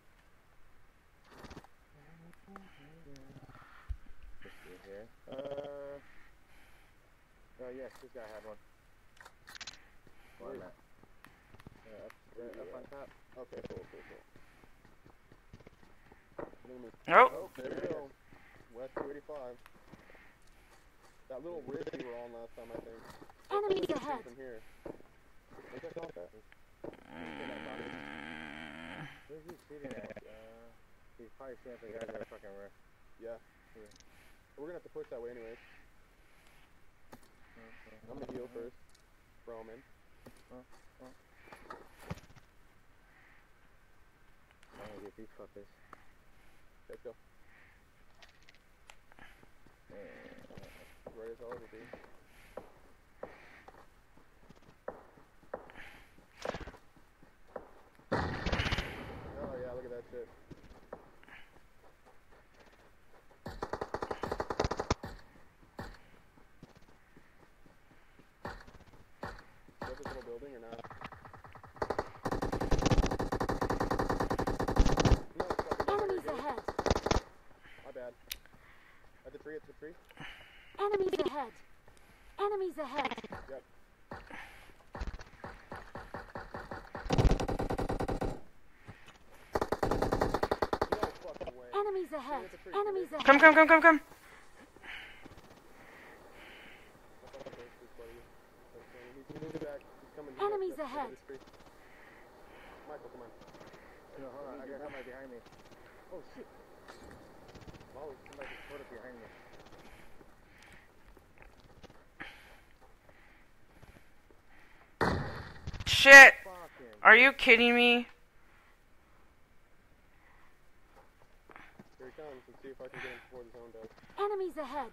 Let's see here. Uh. Oh yes, this guy had one. on that. Yeah, up, up on top. Okay, cool, cool, cool. Oh, Oh, there we go. West 285. That little ridge we were on last time, I think. Enemies That's ahead. From here. I think I saw that. Where's he shooting at? Uh, he's probably shooting at the guys that are fucking rare. Yeah. We're gonna have to push that way anyways. Mm-hmm. I'm gonna heal first. Roman. Mm-hmm. I'm gonna get these fuckers. Let's go. Right dude. Oh yeah, look at that shit. Is that this little building or not? No, it's fucking there, Enemies ahead. My bad. At the tree, at the tree. Enemies ahead. Enemies ahead. Yep. No fucking way. Enemies ahead. Enemies ahead. come, come, come, come, come. That's all there is, buddy. Okay, He's moving back. He's coming. He's Enemies ahead. Michael, come on. No, hold on, I got somebody behind me. Oh shit. Oh, somebody just put behind me. Shit. Are you kidding me? Here he comes. Let's see if I can get him before the zone does. Enemies ahead.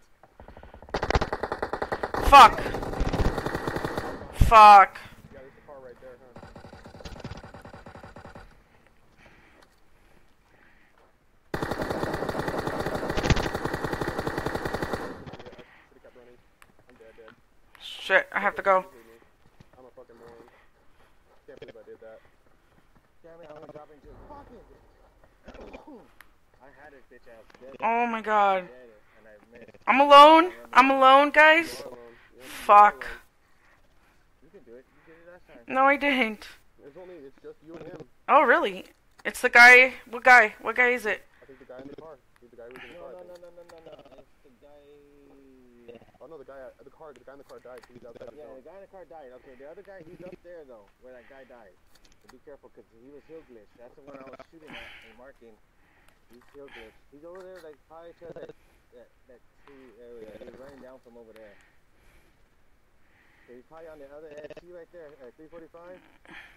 Fuck. Fuck. Yeah, there's a car right there, huh? Yeah, I should've kept running. I'm dead, dead. Shit, I have to go. Easy, me. I'm a fucking moron. Can't believe I did that. Damn it, I'm gonna drop into his pocket. [COUGHS] I had this bitch ass dead. Oh my god. I missed. I'm alone. I'm alone, guys. Alone. Fuck. You can do it. You did it last time. No, I didn't. It's only, it's just you and him. Oh, really? It's the guy. What guy? What guy is it? I think the guy in the car. He's the guy who in the No, car. I no, no, no, no, no, no. It's the guy. Oh no, the guy, uh, the car, the guy in the car died. He's outside the Yeah, zone. the guy in the car died. Okay, the other guy, he's up there though, where that guy died. So be careful, cause he was hill glitch. That's the one I was shooting at and marking. He's hill glitch. He's over there, like probably to that that, that tree area. He's running down from over there. So he's probably on the other edge. See right there, at 345.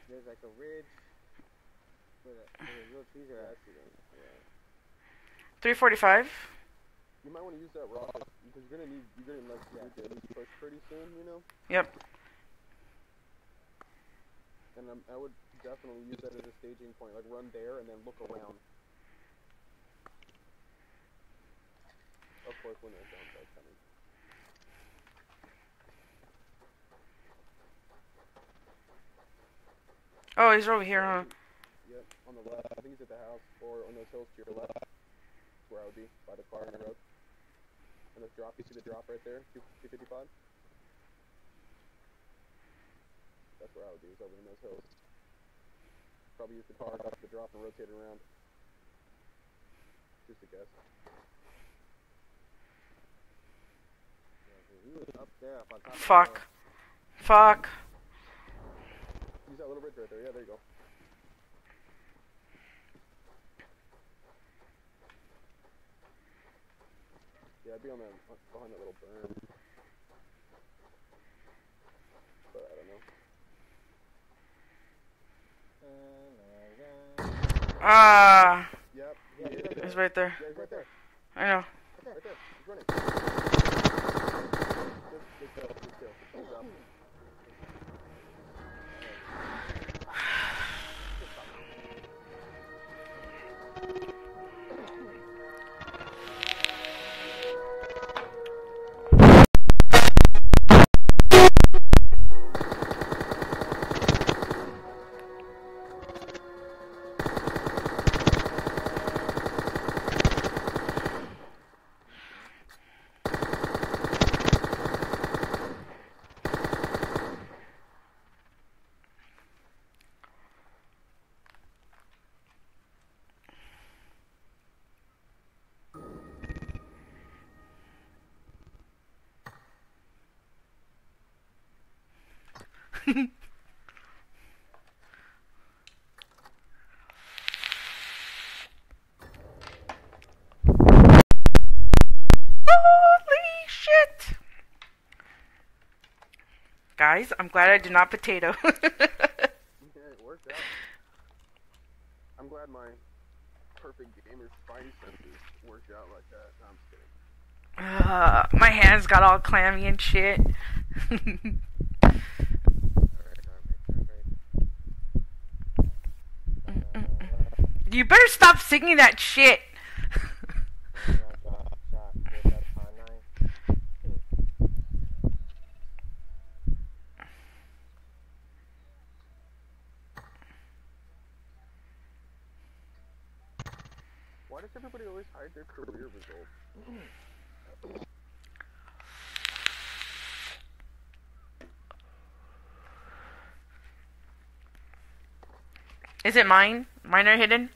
There's like a ridge where the, where the little trees are Yeah, I at. see them. Yeah. 345. You might want to use that rock because you're gonna need, you're gonna like need to push pretty soon, you know. Yep. And um, I would definitely use that as a staging point. Like run there and then look around. Of course, when there's starts coming. Oh, he's over here, huh? Yep, on the left. I think he's at the house or on those hills to your left. That's where I would be, by the car on the road. And this drop, you see the drop right there, 255? That's where I would be, is over in those hills. Probably use the car, up the drop, and rotate it around. Just a guess. Yeah, 'cause he was up there, up on top. of the Fuck. Fuck. Use that little ridge right there, yeah, there you go. Yeah, I'd be on that, behind that little berm. But I don't know. Ah, Yep, Yeah, he's right there. he's right there. Yeah, he's right there. I know. Right there. He's running. Good, good kill. Good kill. Guys, I'm glad I did not potato. [LAUGHS] Yeah, it worked out. I'm glad my perfect gamer spidey senses worked out like that. No, I'm kidding. uh, my hands got all clammy and shit. [LAUGHS] You better stop singing that shit. Why does everybody always hide their career results? Is it mine? Mine are hidden?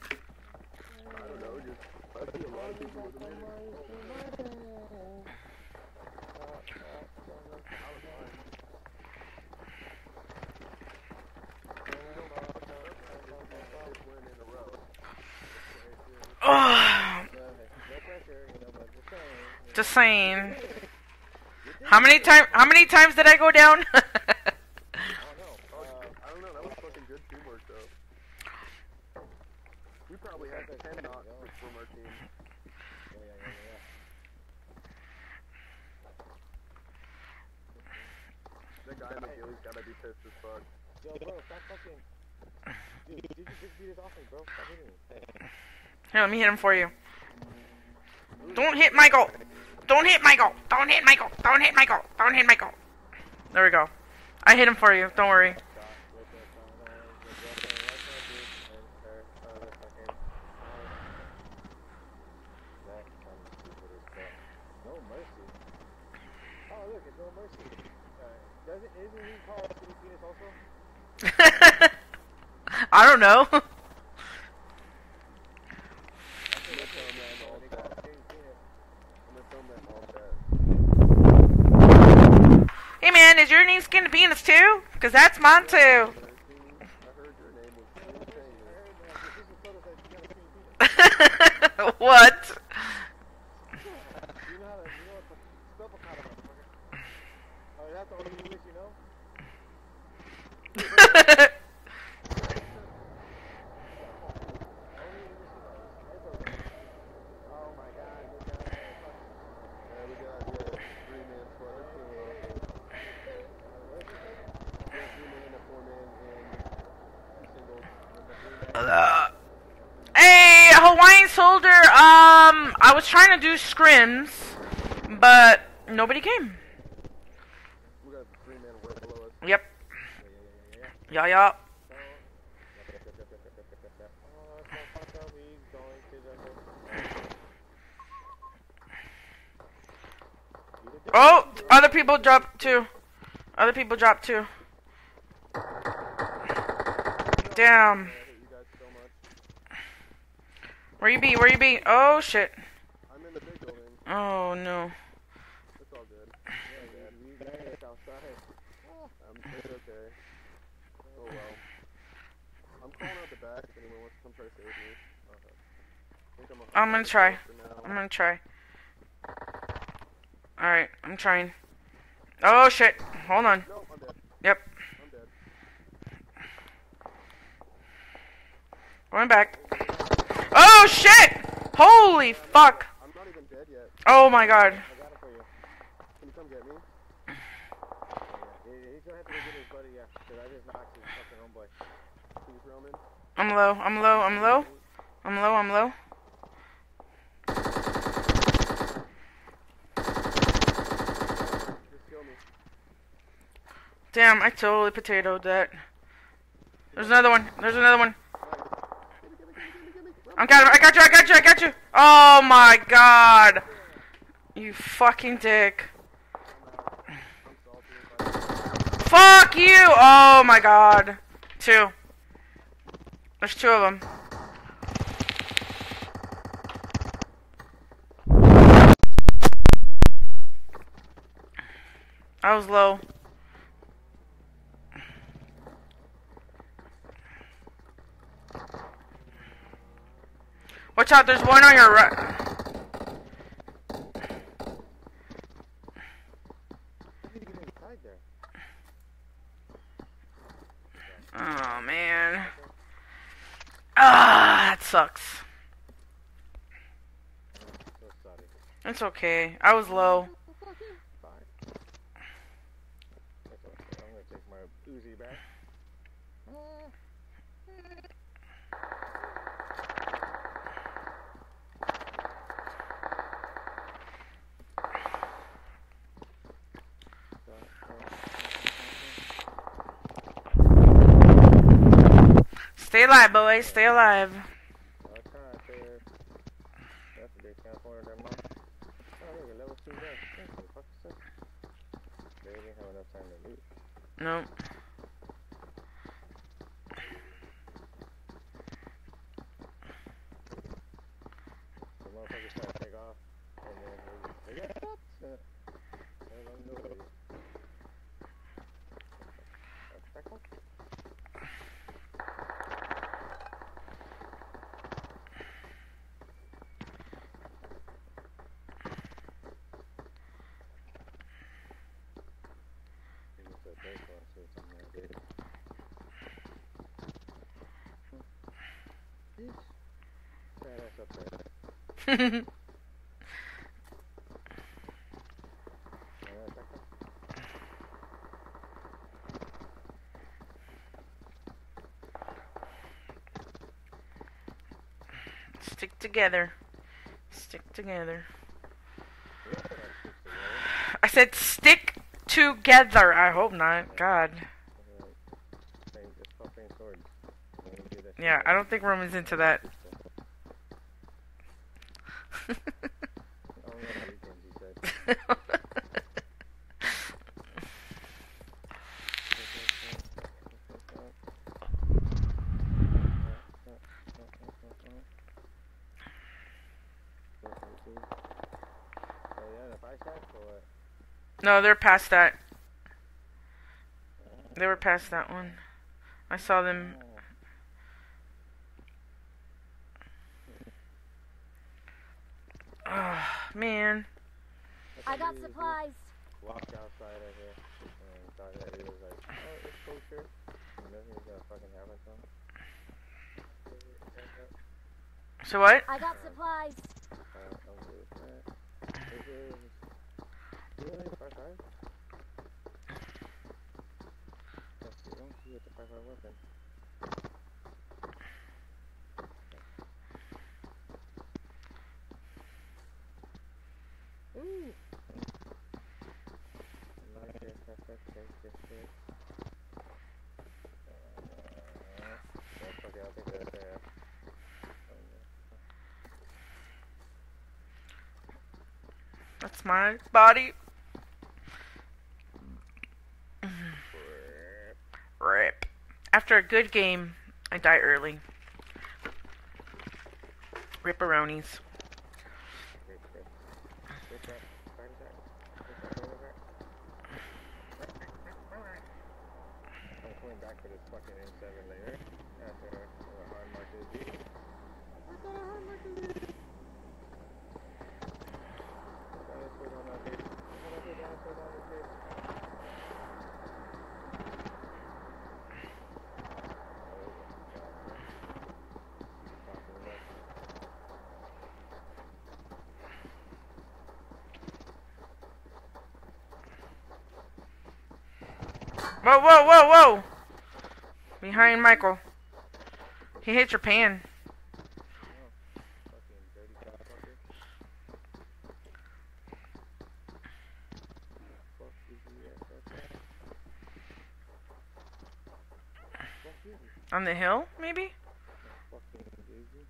I just saying. How many time? How many times did I go down? [LAUGHS] Oh, I don't know, that was fucking good teamwork though. We probably had 10 knocks from our team. That guy in the ghillie's gotta be pissed as fuck. Yo, bro, stop fucking. Dude, you can just beat us off me, bro. Stop hitting me. Here, let me hit him for you. Don't hit Michael. Don't hit Michael. Don't hit Michael. Don't hit Michael. Don't hit Michael. There we go. I hit him for you. Don't worry. No mercy. Oh, look, it's no mercy. Isn't he called Penis also? [LAUGHS] I don't know. Hey man, is your name Skin to Penis too? Cause that's mine too. [LAUGHS] I heard your name was Skin I Penis. heard, man, this is a photo that you got a City Penis. what? You know how to, you know what the spell for kind of motherfucker. Oh, is that the only English you know? Only English you know. It's okay. Oh my god, look at that. Yeah, we got yeah, three man squad. That's pretty well. Yeah, three man, a four man, and single. and the three man. Uh, hey, Hawaiian soldier. Um, I was trying to do scrims, but nobody came. We got three man right below us. Yep. Yeah, yeah. Oh, motherfucker, we going to the other people dropped too. Other people dropped too. Damn. I hate you guys so much. Where you be? Where you be? Oh shit. I'm in the big building. Oh no. It's all good. Yeah, landed outside. Um, it's okay. Oh well. I'm calling out the back if anyone wants to come try to save me. Uh, I think I'm, a- I'm gonna try. I'm gonna try. Alright, I'm trying. Oh shit. Hold on. No. Yep. Going back. Oh shit! Holy fuck! I'm not even dead yet. Oh my god. I got it for you. Can you come get me? Yeah, yeah. He's gonna have to go get his buddy, yeah. Cause I just knocked his fucking homeboy. Can you throw me? I'm low. I'm low. I'm low. I'm low. I'm low. Just kill me. Damn, I totally potatoed that. There's another one. There's another one. I'm got him. I got you. I got you. I got you. Oh my god. You fucking dick. Fuck you! Oh my god. Two. There's two of them. I was low. Watch out, there's one on your right. Oh man. Ah, that sucks. It's okay. I was low. Uzi back. Stay alive, boys. Stay alive. I was trying to say that's a big camcorder there, mom. Oh, look, a level 2 gun. What the fuck is this? They didn't have enough time to loot. Nope. The motherfuckers try to take off. And then they they get shot. They're gonna do it. Attack off. He just said break one, so it's on there, dude. Bitch. Fat ass up there. Yeah, attack off. Stick together. Stick together. Yeah, that shit's together. I said stick together. I hope not. God. Alright. Same, just fucking swords. Let me do that shit Yeah. I don't think Roman's into that. Only on the weekends, he said. Oh yeah, the five stacks or what? No, they're past that. They were past that one. I saw them. Oh, man. I got supplies. Walked outside of here and thought that he was like, oh, it's kosher. And then he's gonna fucking have it some. So what? I got supplies. Uh, I'm good with that. This is really five five. Let's see, don't five five weapon. That's my body. After a good game, I die early. Ripperonis. Great, great. Great track. Fine track. Great track, great track. I'm coming back for this fucking M7 later. After the hard mark is beat. I got a hard mark is beat. Dinosaurs on that bitch. I got a dinosaurs on this bitch. Oh, God. Fucking left. Whoa, whoa, whoa, whoa! Behind Michael. He hit your pan. On the cocksucker. Fuck is he at? Fuck that. Fuck is he? On the hill, maybe? Fucking Daisy.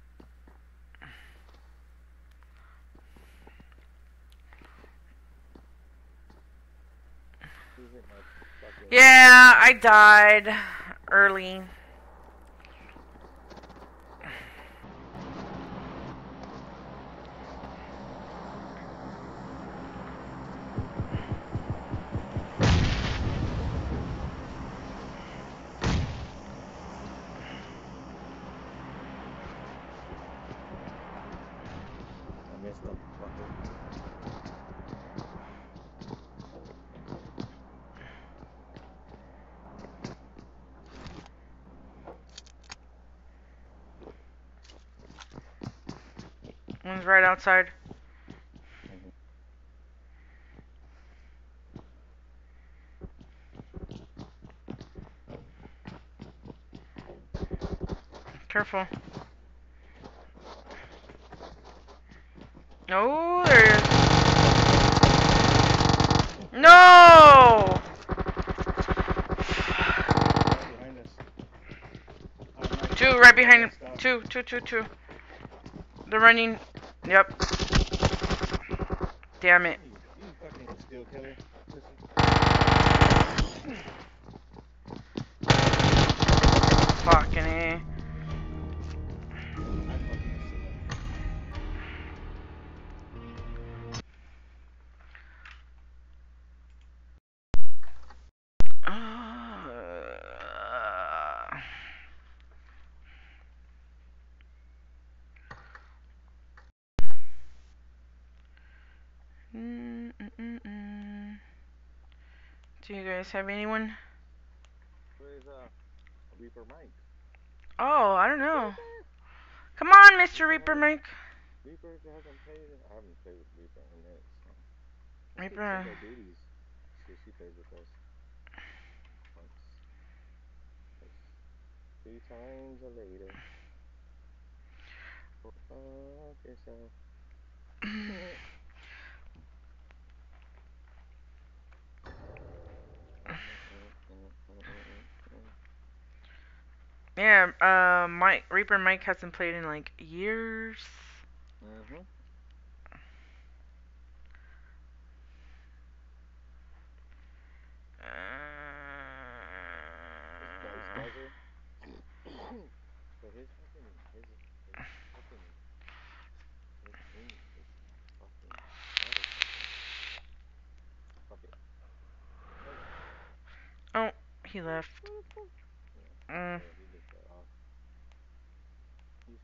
He hit my fucking Yeah, I died early. missed him. Fucker. One's right outside. Careful. Oh, there he is. No! Two right behind him. Two, two, two, two. They're running. Yep. Damn it. Guys have anyone? Where's uh Reaper Mike? Oh, I don't know. Come on, Mr. Reaper Mike. Reaper hasn't played. I haven't played with Reaper in a minute. So. Reaper. Duties. She, with us. Once. Three times a later [CLEARS THROAT] yourself. Yeah, uh, Mike Reaper Mike hasn't played in like years. Mm-hmm. This guy's Uh, buzzer.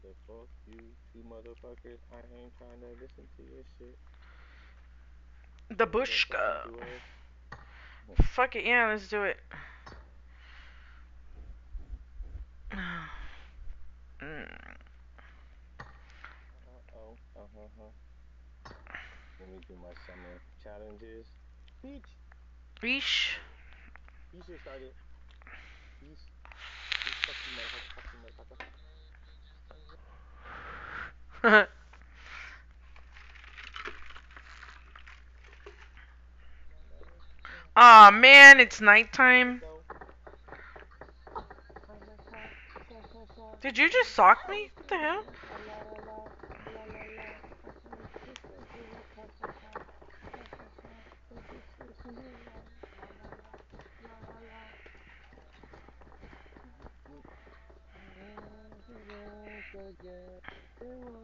Said, fuck you, two motherfuckers. I ain't trying to listen to your shit. The You Bushka. fucking do us? Fuck it, yeah, let's do it. Mm. Uh-oh. Uh-huh. Let me do my summer challenges. Bitch, Reesh. you should start it. Peace. Peace, fuck you, motherfucker. Fuck you, motherfucker. [LAUGHS] Aw man, it's nighttime. Did you just sock me? What the hell? It's [LAUGHS] nighttime.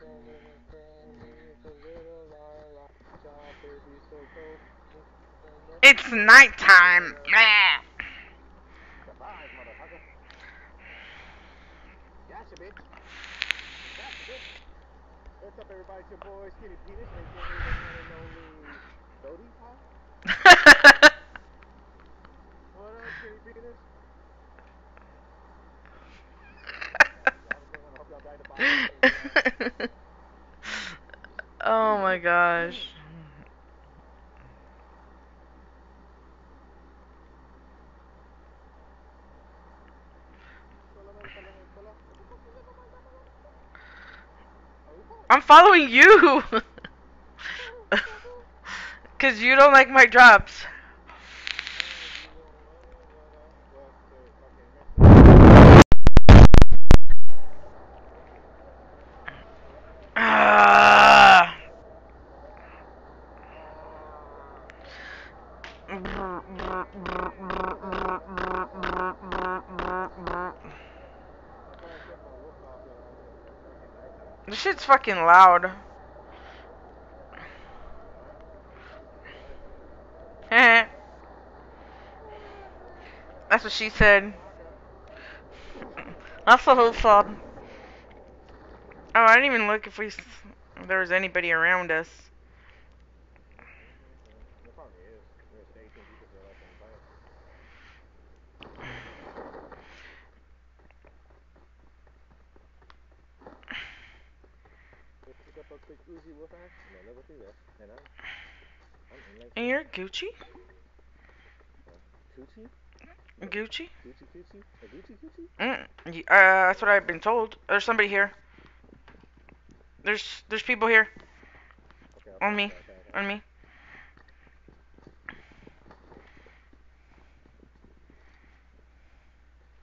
Meh. What's? It's your boy, Skinny Penis, aka the one and only What up, Skinny Penis? Y'all have a good one. I hope y'all [LAUGHS] die the bottom. oh my gosh. I'm following you. [LAUGHS] [LAUGHS] [LAUGHS] Cause you don't like my drops. Ah. This shit's fucking loud. [LAUGHS] That's what she said. That's what who said. Oh, I didn't even look if we if there was anybody around us. There probably is. There's 18 people still left on the planet. Let's pick up a quick Uzi real fast. I'm at level 3 left. And I'm... I'm in like... And you're Gucci? Gucci? Coochie? A Gucci coochie? Mm. Uh, that's what I've been told. There's somebody here. There's there's people here Okay, On me. on me.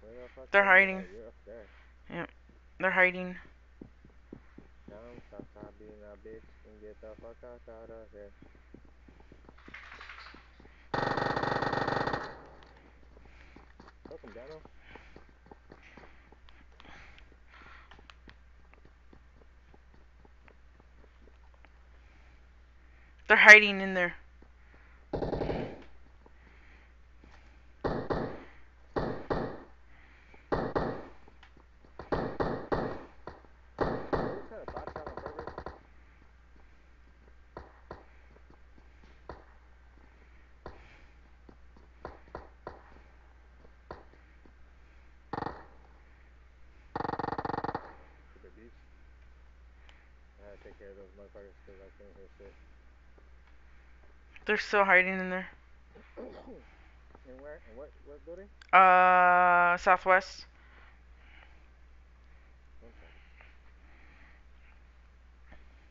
Where the fuck They're hiding. at? You're up there. They're hiding. Down, stop, stop being a bitch and get the fuck out, out of here. They're hiding in there. Are you trying to box out on purpose? Stupid beast. I had to take care of those motherfuckers because I couldn't hear shit. They're still hiding in there. [COUGHS] And where? And what? What building? Uh, southwest. Okay.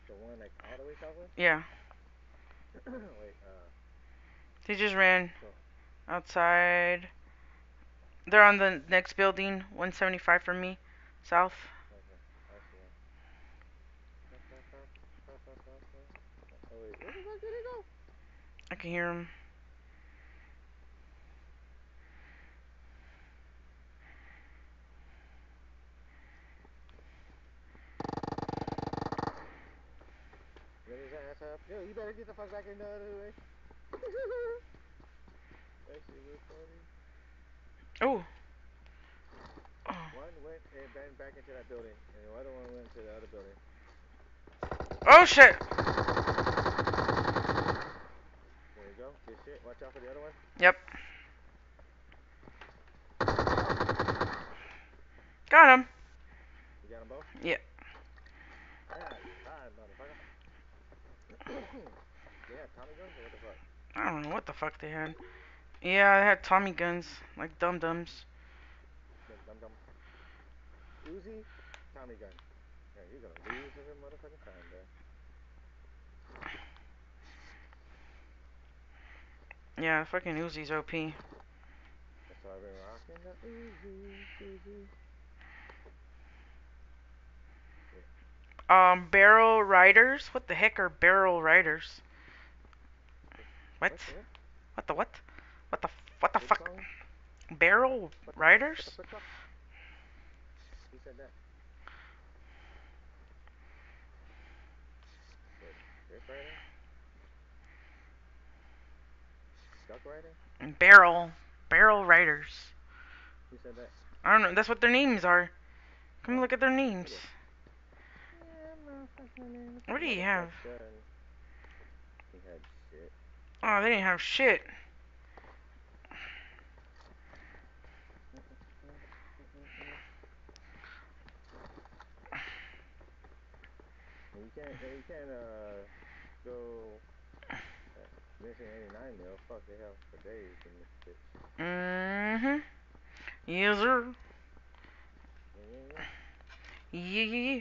The one like all the way southwest? Yeah. [COUGHS] Wait, uh, They just ran outside. They're on the next building, 175 from me, south. okay. I see it. Oh wait, where the fuck did it go? I can hear them. Get his ass up. Yo, you better get the fuck back in the other way. [LAUGHS] that shit was funny. Oh. One went and ran back into that building, and the other one went to the other building. Oh shit. Go. Good shit. Watch out for the other one. Yep. Got him. You got them both? Yeah. Yeah, fine, motherfucker. [CLEARS THROAT] they have Tommy guns or what the fuck? I don't know what the fuck they had. Yeah, they had Tommy guns, like dum dums. Dum dum dum. Uzi, Tommy gun. Yeah, you're gonna lose every motherfucking time, bro. Yeah, fucking Uzi's OP. That's why I've been rocking the Uzi, Uzi. Um, barrel riders. What the heck are barrel riders? What? What the what? What the what the fuck? Barrel riders? What the frick up? Who said that? Wait, Dick Rider? Duck Rider? Barrel barrel riders. Who said that? I don't know. That's what their names are. Come look at their names. What do you have? He had shit. Oh, they didn't have shit. You can't, you can't, uh, go. Missing 89 mil. Fuck the hell for days in this bitch. Mm-hmm. Yes, sir. Yeah, yeah,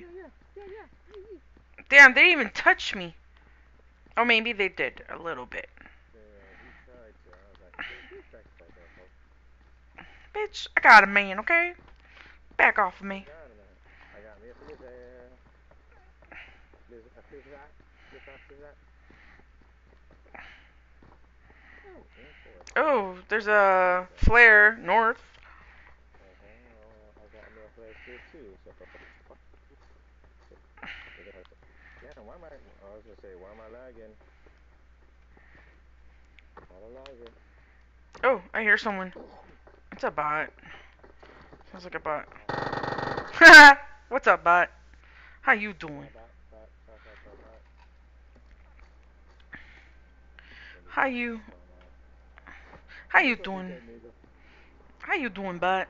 Yeah. Damn, they didn't even touch me. Or maybe they did a little bit. Yeah, he tried to. I was like, "Get back the fuck up, folks." Bitch, I got a man, okay? Back off of me. Got. I got me a fizz there. Fizz, a fizz that. Fizz that, fizz that. Oh, in for it. Oh, there's a flare north. Oh, I hear someone. It's a bot. Sounds like a bot. [LAUGHS] What's up, bot? How you doing? How you? How you doing? How you doing, bot?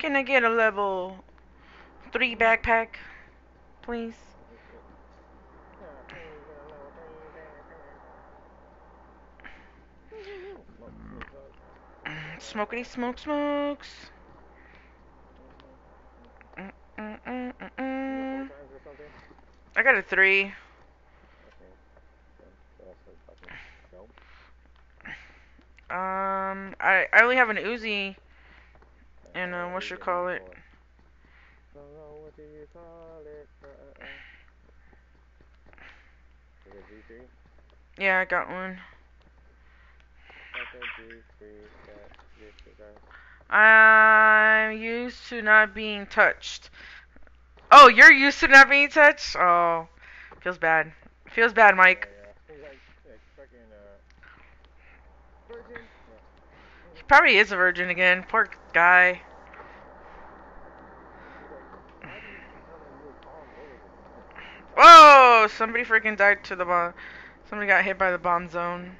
Can I get a level three backpack, please? Smokety smoke smokes. Mm, mm, mm, mm, mm. I got a three. Um, I I only have an Uzi and uh, what you call it? Don't know what do you call it? Is it G3? Yeah, I got one. Like a G3 that gets the guy. I'm used to not being touched. Oh, you're used to not being touched? Oh, feels bad. Feels bad, Mike. Yeah, yeah. He's like, like fucking, uh, virgin. Yeah. He probably is a virgin again. Poor guy. Whoa! Somebody freaking died to the bomb. Somebody got hit by the bomb zone.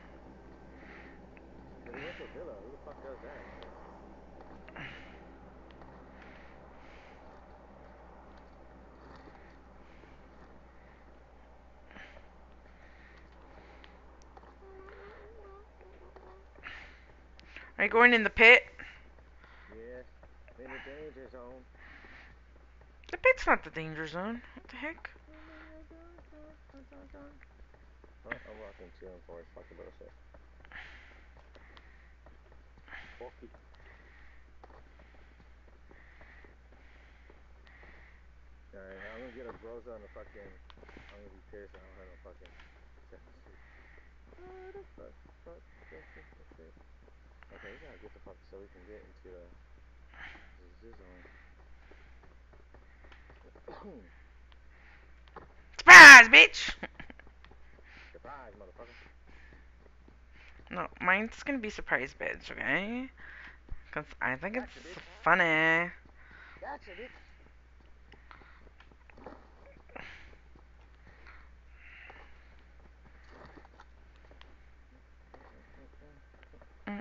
But he went to a villa. Who the fuck does that? Are you going in the pit? Yes. In the danger zone. The pit's not the danger zone. What the heck? I'm walking to and forth. Fuck the bullshit. Fuck. Alright, I'm gonna get a bros on the fucking. I'm gonna be pissed. I don't have no fucking. the fuck? Fuck. Fuck. Fuck. Okay, we gotta get the fuck so we can get into uh, the. This zone. [COUGHS] Surprise, bitch! [LAUGHS] Surprise, motherfucker. No, mine's gonna be surprise, bitch, okay? Cause I think it's bitch. funny. Gotcha, bitch. That's the way it goes, yo.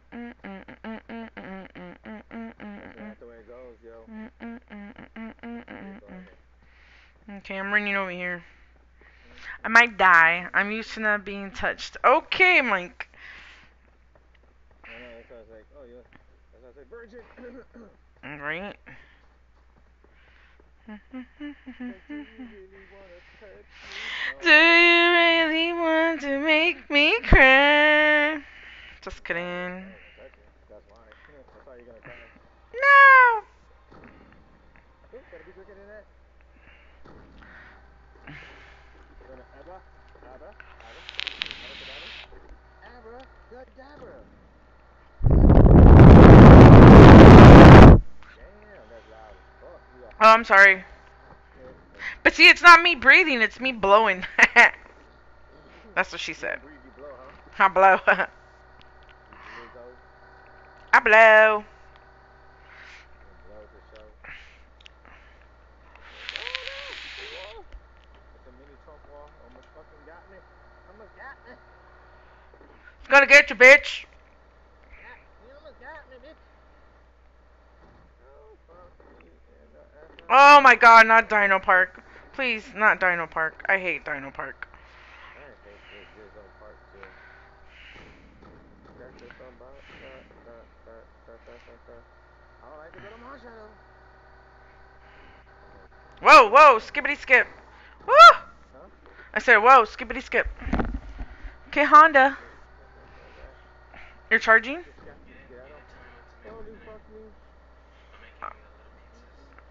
Okay, I'm running over here. I might die. I'm used to not being touched. Okay, Mike. Me? Do you really want to make me cry? Just kidding. Oh, touch me. That's why. You're gonna cry. No! Ooh, gotta be quicker than that. Abra, Abra, Abra, Abra, Abra, Damn, that's loud as fuck. You Oh, I'm sorry. But see, it's not me breathing, it's me blowing. [LAUGHS] That's what she said. breathe, blow, huh? I blow. [LAUGHS] You breathe those, I blow. you blow for show. It's a mini Trump wall. Almost fucking got me. Almost got blow. Gonna get you, bitch. Oh my god, not Dino Park. Please, not Dino Park. I hate Dino Park. I hate this Dizzo part too. That's just about that, that, that, that. I don't like to go to Marshall. Whoa, whoa, skippity skip. Woo! Huh? I said, whoa, skippity skip. Okay, Honda. You're charging? Just got to get out. Holy fuck me.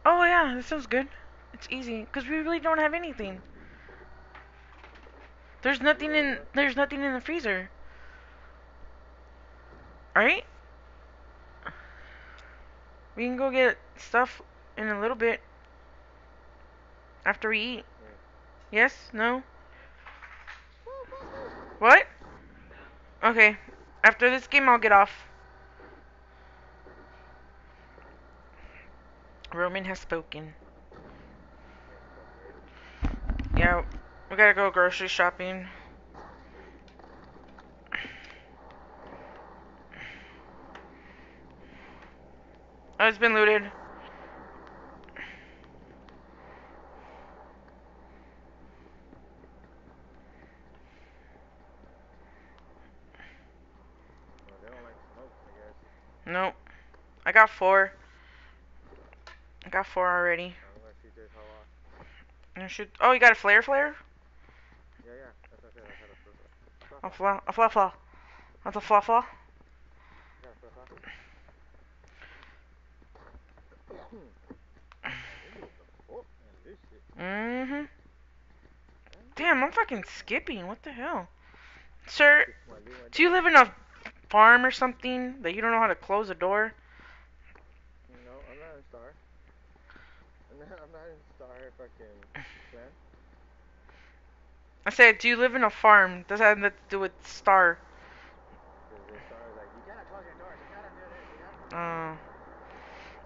Oh yeah, that sounds good. It's easy because we really don't have anything. There's nothing in there's nothing in the freezer. Right? We can go get stuff in a little bit after we eat. Yes? No? What? Okay. After this game, I'll get off. Roman has spoken. Yeah, we gotta go grocery shopping. Oh, it's been looted. Well, they don't like smoke, I guess. Nope. I got four. I got four already. Gonna shoot this hoe off. And shoot. Oh, you got a flare flare? Yeah, yeah. That's what I had a flip. A fla, a fla fla. That's a fla fla. Yeah, flip off. Oh, man, this shit. Mm-hmm. Damn, I'm fucking skipping. What the hell? Sir, My dude, my do you live in a farm or something that you don't know how to close a door? No, I'm not in Star. I'm not, I'm not in Star fucking plan. I said, do you live in a farm? Does that have nothing to do with star? Because the Star is like, you gotta close your doors, you gotta do this, you gotta. Uh,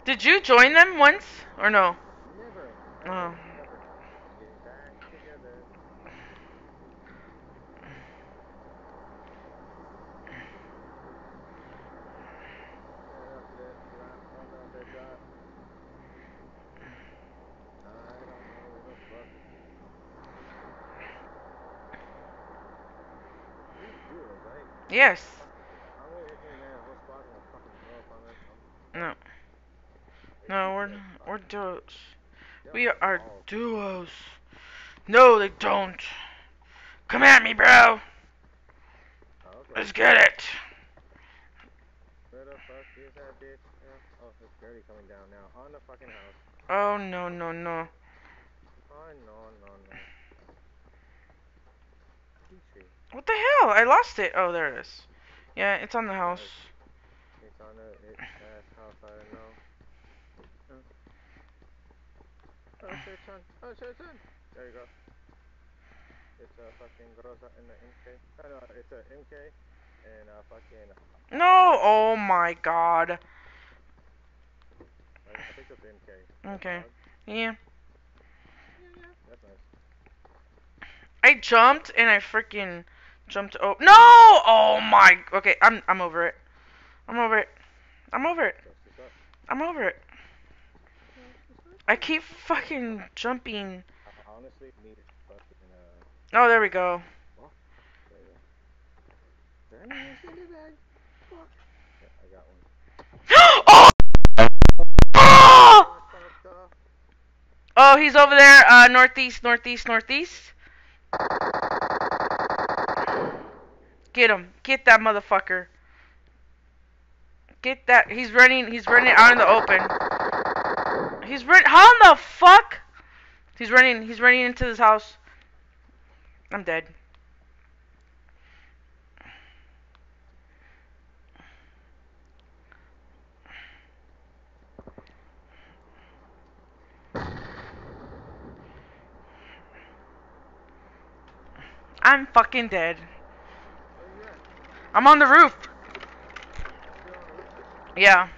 did you join them once or no? Never. Oh. Never. Getting back together. Yeah, that's it. Right. Oh no, they got. I don't know where the fuck. These duos, right? Yes. I'm gonna hit me man, a whole squad and a fucking blow up on this. No. No, we're we're duos. We are duos. No, they don't. Come at me, bro. Let's get it. Where the fuck is that bitch? Yeah. Oh, it's barely coming down now. On the fucking house. Oh no no no. Oh, no, no, no. Peach tree. What the hell? I lost it. Oh, there it is. Yeah, it's on the house. It's on the house, I don't know. Oh, shit, son. Oh, shit, son. There you go. It's a fucking Groza and the MK. Oh, no, it's a MK and a fucking. No. Oh my God. I, I think it's MK. Okay. Yeah. Yeah, yeah. That's nice. I jumped and I freaking jumped. Oh no! Oh my. Okay, I'm I'm over it. I'm over it. I'm over it. I'm over it. I keep fucking jumping. Oh, there we go. [GASPS] Oh! [GASPS] Oh, he's over there, uh, northeast, northeast, northeast. Get him. Get that motherfucker. Get that. He's running. He's running out in the open. He's run. How in the fuck? He's running. He's running into this house. I'm dead. I'm fucking dead. I'm on the roof. Yeah.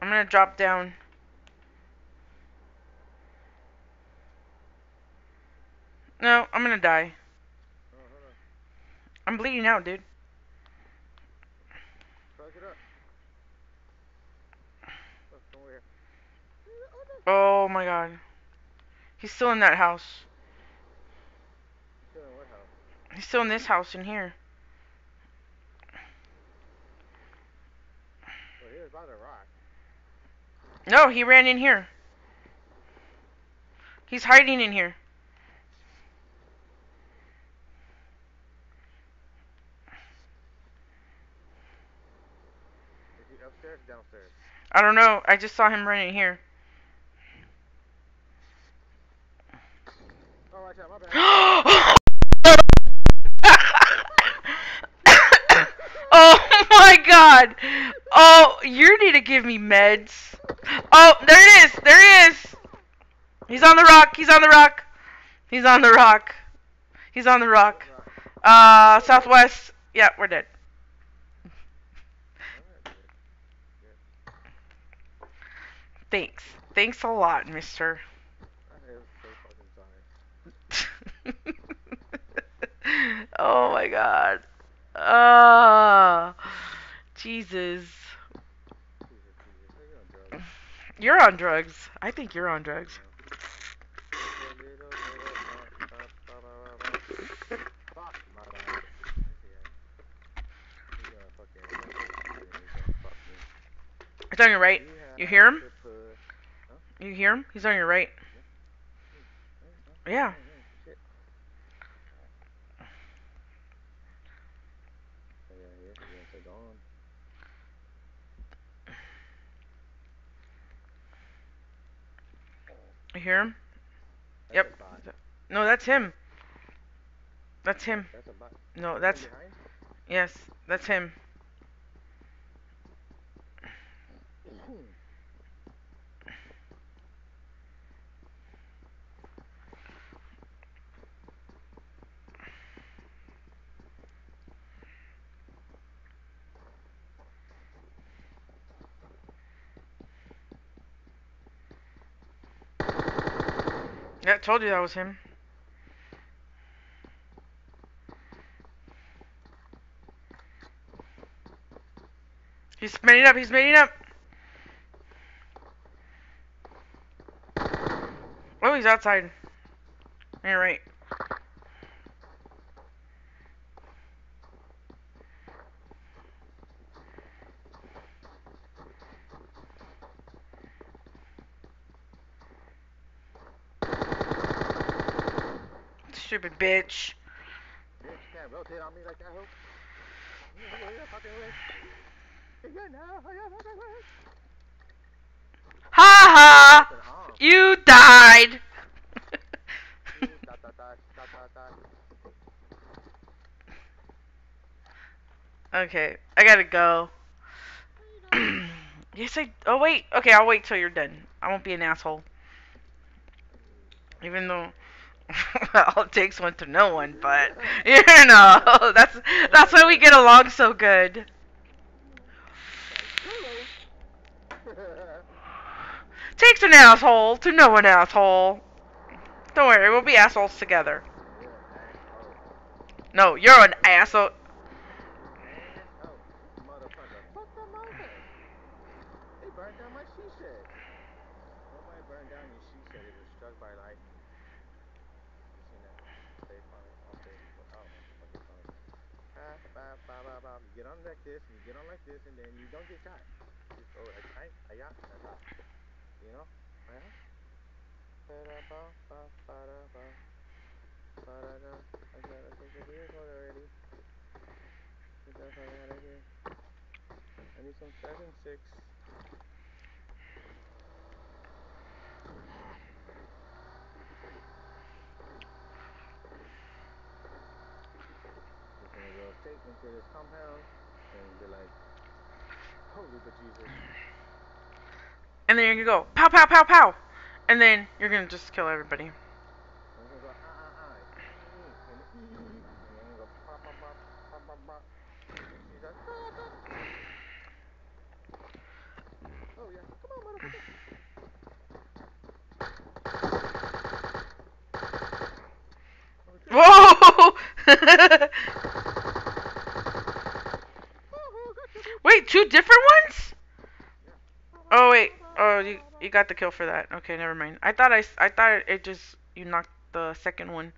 I'm gonna drop down. No, I'm gonna die. I'm bleeding out, dude. Plug it up. Look, come over here. Oh my god. He's still in that house. Still in what house? He's still in this house in here. Well, he was by the rock. No, he ran in here. He's hiding in here. Is he upstairs? Downstairs. I don't know. I just saw him running here. [COUGHS] oh my god! Oh, you need to give me meds. Oh, there it is! There he is! He's on the rock! He's on the rock! He's on the rock! He's on the rock. Uh, southwest. Yeah, we're dead. Thanks. Thanks a lot, mister. I am so fucking sorry. [LAUGHS] oh my god. Ah, Jesus. You're on drugs. I think you're on drugs. It's on your right. You hear him? You hear him? He's on your right. Yeah. Shit. Oh, yeah, yeah, you're gonna say gone. You hear him? That's Yep. No, that's him. That's him. That's. No, that's yes, that's him. Yeah, I told you that was him. He's spinning up, he's spinning up. Oh, he's outside. On your right. Stupid bitch. Bitch, you can't rotate on me like that, hoe. Yeah, yeah, yeah, fucking way. Yeah, no, yeah, fucking way. Ha ha! You died! [LAUGHS] Okay, I gotta go. [CLEARS THROAT] yes, I. Oh, wait. Okay, I'll wait till you're done. I won't be an asshole. Even though. [LAUGHS] well, it takes one to know one, but. [LAUGHS] You know, [LAUGHS] that's, that's why we get along so good. Takes an asshole to know an asshole. Don't worry, we'll be assholes together. You're an asshole. No, you're an asshole. Oh, motherfucker. Fuck the mother. They burned down my she shed. Nobody burned down your she shed. It was struck by lightning. You seen that? They found off Facebook. I don't know what the fuck it's called. Ah, ba, ba, ba, ba. You get on like this, and you get on like this, and then you don't get. You just go like, ah, that's all. You know? Ah. Ba-da-da. I gotta take the vehicle already. Get fuck out of here. I need some seven six. Just gonna go straight into this compound and be like, holy but Jesus. And then you're gonna go pow pow pow pow, and then you're gonna just kill everybody. [LAUGHS] I'm [LAUGHS] two different ones? Oh wait, oh you you got the kill for that. Okay, never mind. I thought I I thought it just you knocked the second one.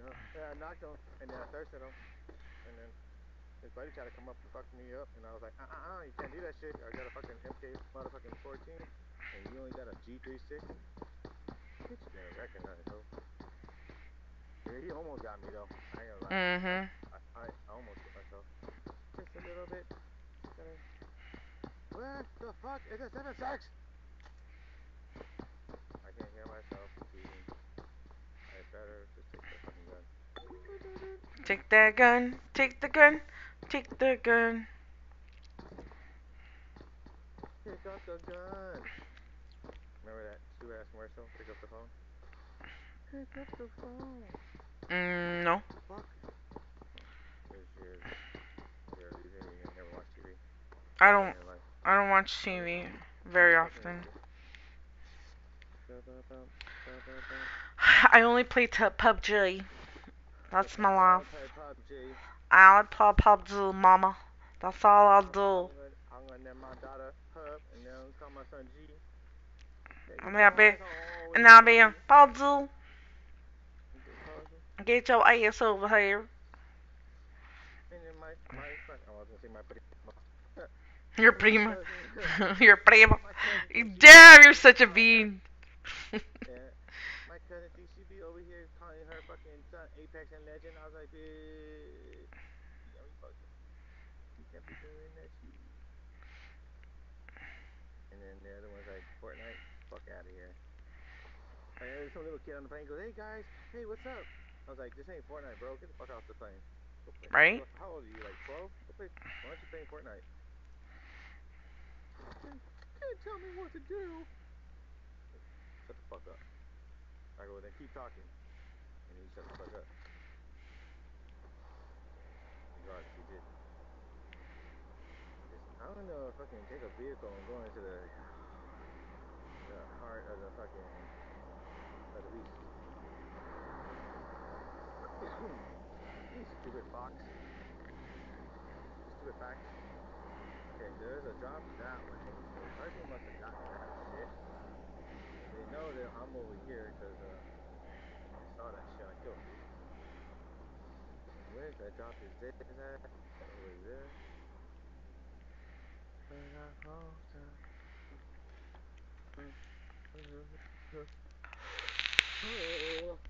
Yeah, I knocked him, and then I thirsted him, and then his buddy tried to come up and fuck me up, and I was like, uh uh uh, you can't do that shit. I got a fucking MK motherfucking 14, and you only got a G36. Bitch, you recognize, though. Yeah, he almost got me though. I ain't gonna lie. Mm-hmm. I, I, I almost hit myself. Just a little bit. Gonna- What the fuck is a 7 6? I can't hear myself. It's. I better just Take the fucking gun. Take that gun. Take the gun. Take the gun. Pick up the gun. Remember that stupid ass commercial? Pick up the phone. Pick up the phone. Mm, no. Fuck. Because you're, you're a loser and you never watch TV. I don't. I don't watch TV very often. [SIGHS] I only play PUBG. That's my life. PUBG. I only play PUBG, mama. That's all I'll do. I'm happy. And I'll be in PUBG. Get your ass over here. And then my, my friend, I was gonna say my buddy. You're prima. [LAUGHS] You're prima. Damn, you're such a bean. my cousin thinks she be over here calling her fucking son Apex and Legend. I was like, bitch, you know, you fucking, you can't be doing that shit. And then the other one's like, Fortnite, fuck out of here. And there's some little kid on the plane goes, hey guys, hey, what's up? I was like, this ain't Fortnite, bro. Get the fuck off the plane. Right? How old are you? Like 12? Why aren't you playing Fortnite? Can't, tell me what to do. Shut the fuck up. I go, then keep talking. And he shut the fuck up. Regardless, he did. I don't know if I can take a vehicle and go into the, the heart of the fucking, of the beast. [COUGHS] you stupid fox. Stupid fox. Okay, there's a drop that way. So person must have gotten that shit. They know that I'm over here because uh, I saw that shit. I killed it. Where's that drop? Is this at? Over there? [LAUGHS] Oh. Oh,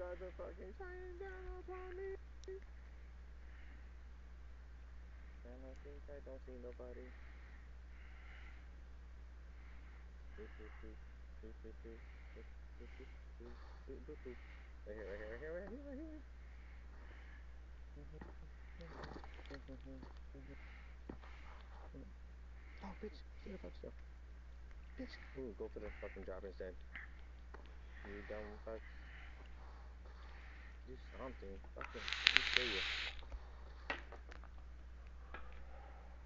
Guys are fucking shining down upon me. And I think I don't see nobody. Right here, right here, right here, right here, right here. Oh, bitch, get the fuck stuff. Bitch. Ooh, go for the fucking drop instead. You dumb fuck. Do something. Fucking, you kill you.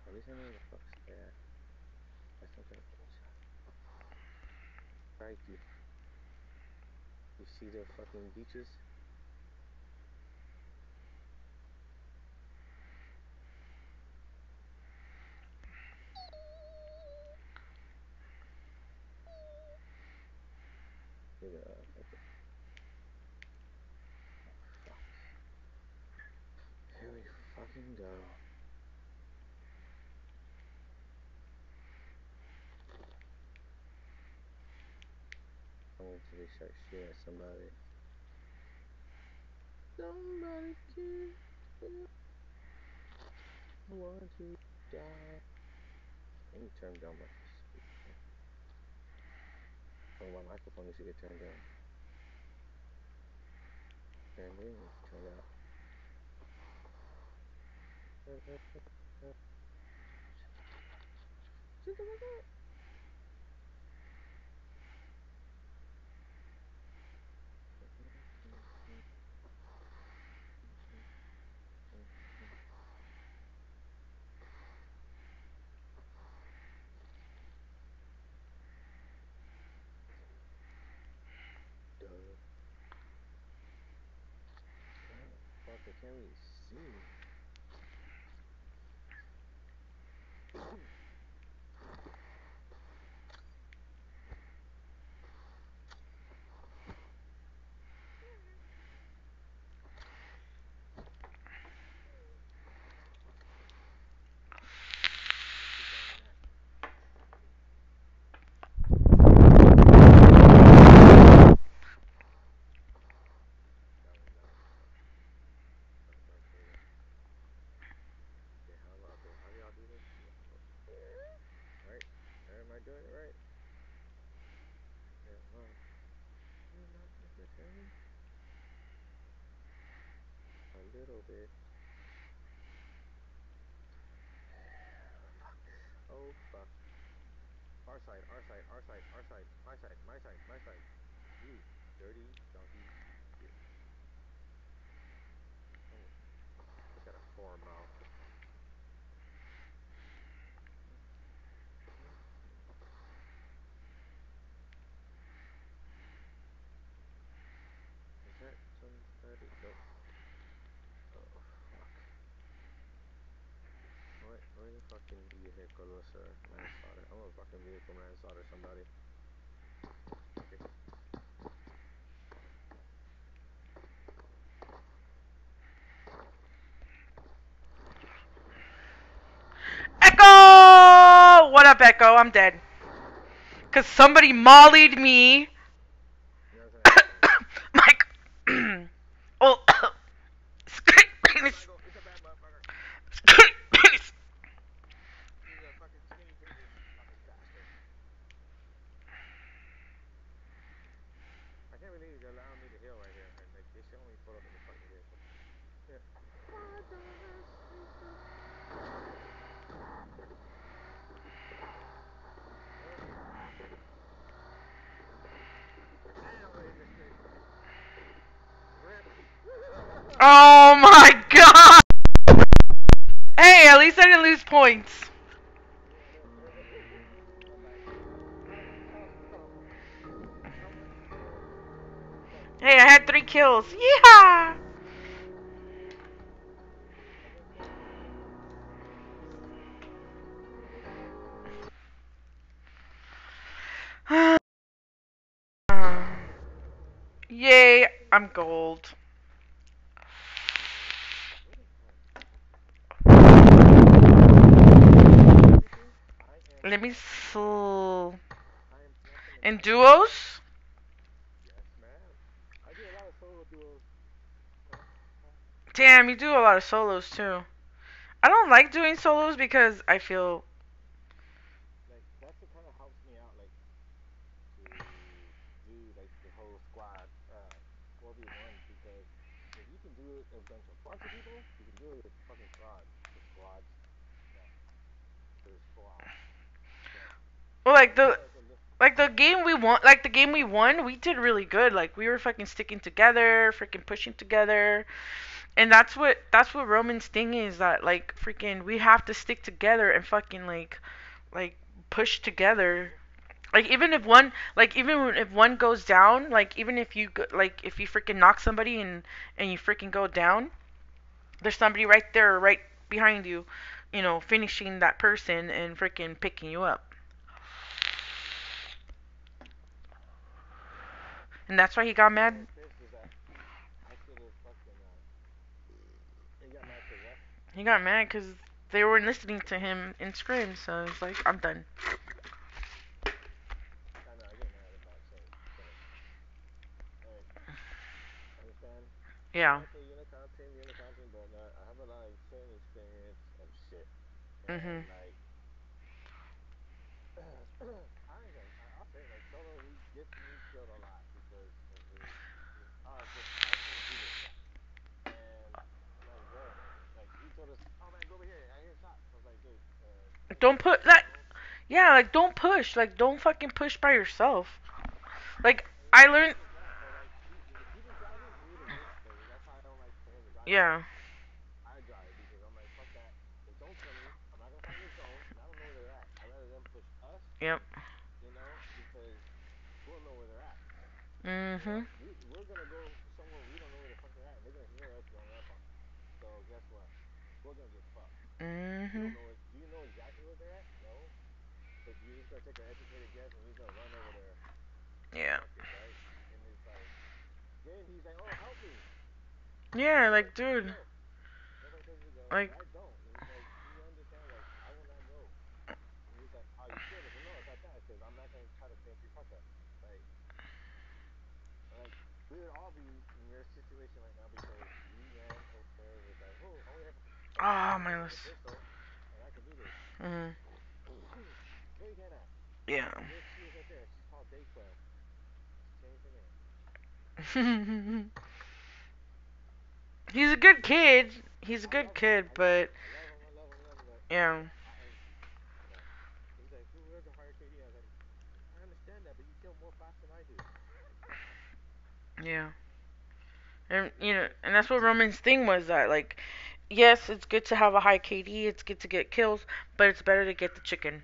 At least I know the fuck's that. That's not gonna. Right, you. You see the fucking beaches? Look at that. Okay. Oh, fuck. Here we fucking go. I'm going to start shooting at somebody. Somebody kill. I want to die. Let me turn down my speaker. Oh, my microphone needs to get turned down. And then it's turned out. Shut the fuck up. I can't see. Okay, how about okay, how do y'all do this? Right? Or am I doing it right? Really? A little bit. Oh fuck. Our side, our side, our side, our side, my side, my side, my side. You dirty donkey shit. Oh. He's got a four mouth. Is that somebody? Nope. Oh fuck. What? Fucking vehicles manslaughter? I'm gonna fucking vehicle manslaughter somebody. Okay. Echo! What up, Echo? I'm dead. Cause somebody mollied me. You know what I'm saying? Mike. oh. Squid penis. Michael, it's a bad motherfucker. Squid penis. He's a fucking skinny bitch, fucking bastard. I can't believe they're allowing me to heal right here, and like they still want me to pull up in the fucking vehicle. Yeah. Damn, we're in the street. Rip. Oh my god. Hey, at least I didn't lose points. Hey, I had three kills. Yeah. [SIGHS] Yay, I'm gold. Let me sl- I am smacking the in duos. Yes, ma'am. I do a lot of solo duos. Damn, you do a lot of solos too. I don't like doing solos because I feel well, like the Like the game we won, like the game we won, we did really good. Like we were fucking sticking together, freaking pushing together. And that's what that's what Roman's thing is that like freaking we have to stick together and fucking like like push together. Like even if one like even if one goes down, like even if you go, like if you freaking knock somebody and and you freaking go down, there's somebody right there right behind you, you know, finishing that person and freaking picking you up. And that's why he got mad. what's pissed is that I should have fucking. You got mad 'cause what? He got mad because they weren't listening to him in scrims, so he's like, I'm done. I know mm-hmm. mm-hmm I get mad about certain things. Like, understand? Yeah. Okay, Unicon team, Unicon team, but uh, I have a lot of certain experience of shit. Mhm. And like, I ain't gonna, I- I'll say it, like solo, he gets me killed a lot because of his, his oh, just I can't do this stuff. And like, bro, like he told us, oh man, go over here, I hear shots. I was like, dude, uh, Don't put that. Yeah, like don't push. Like don't fucking push by yourself. Like I learned. Yeah. I drive because me. Yeah, like dude. Go. Nobody tells you to go. Like- but I don't. And he's like, you understand? Like, I will not go. And he's like, are you sure? I said, no, it's not that. Because I'm not gonna try to clean up your fuck up. Like, like we would all be in your situation right now because you ran over with like, oh, I only have Oh a my list. pistol, mm-hmm. and I can do this. Mhm. Where you get at? Yeah. There she is right there. She's called Dayquil. She changed her name. [LAUGHS] He's a good kid. He's a good kid, but yeah. Yeah. And you know, and that's what Roman's thing was that like yes, it's good to have a high KD, it's good to get kills, but it's better to get the chicken.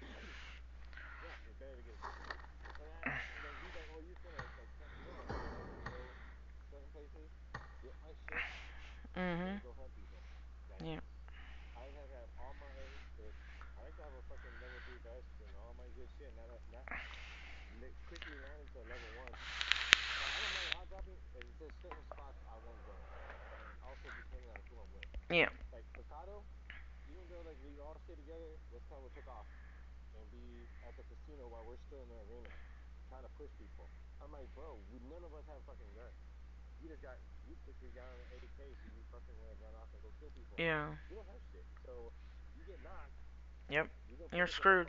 I'm with. Yeah. Like Pecado, even though like we all stay together, let's tell we took off and be at the casino while we're still in the arena, trying to push people. I'm like, bro, we none of us have fucking guns. You just got you an 80k, so you fucking want to run off and go kill people. Yeah. We don't have shit, so you get knocked. Yep. You gonna You're put us in a screwed.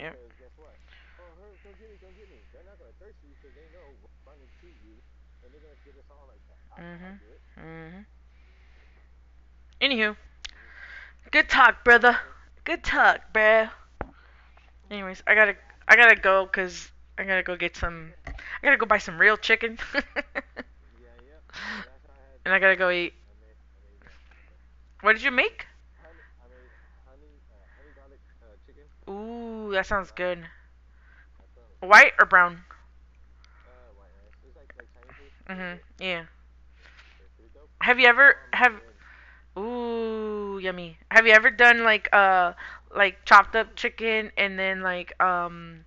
Yep. guess what? Oh, her, come get me, come get me. They're not gonna thirst you because they know running to you, and they're gonna get us all like that. I, Mhm. Do it. Mhm. Anywho, good talk, brother. Good talk, bruh. Anyways, I gotta I gotta go cause I gotta go get some. I gotta go buy some real chicken, [LAUGHS] Yeah, yep. That's how I had. And I gotta go eat. What did you make? Ooh, that sounds good. White or brown? uh. Mhm. Yeah. Have you ever have? Ooh, yummy. Have you ever done like uh like chopped up chicken and then like um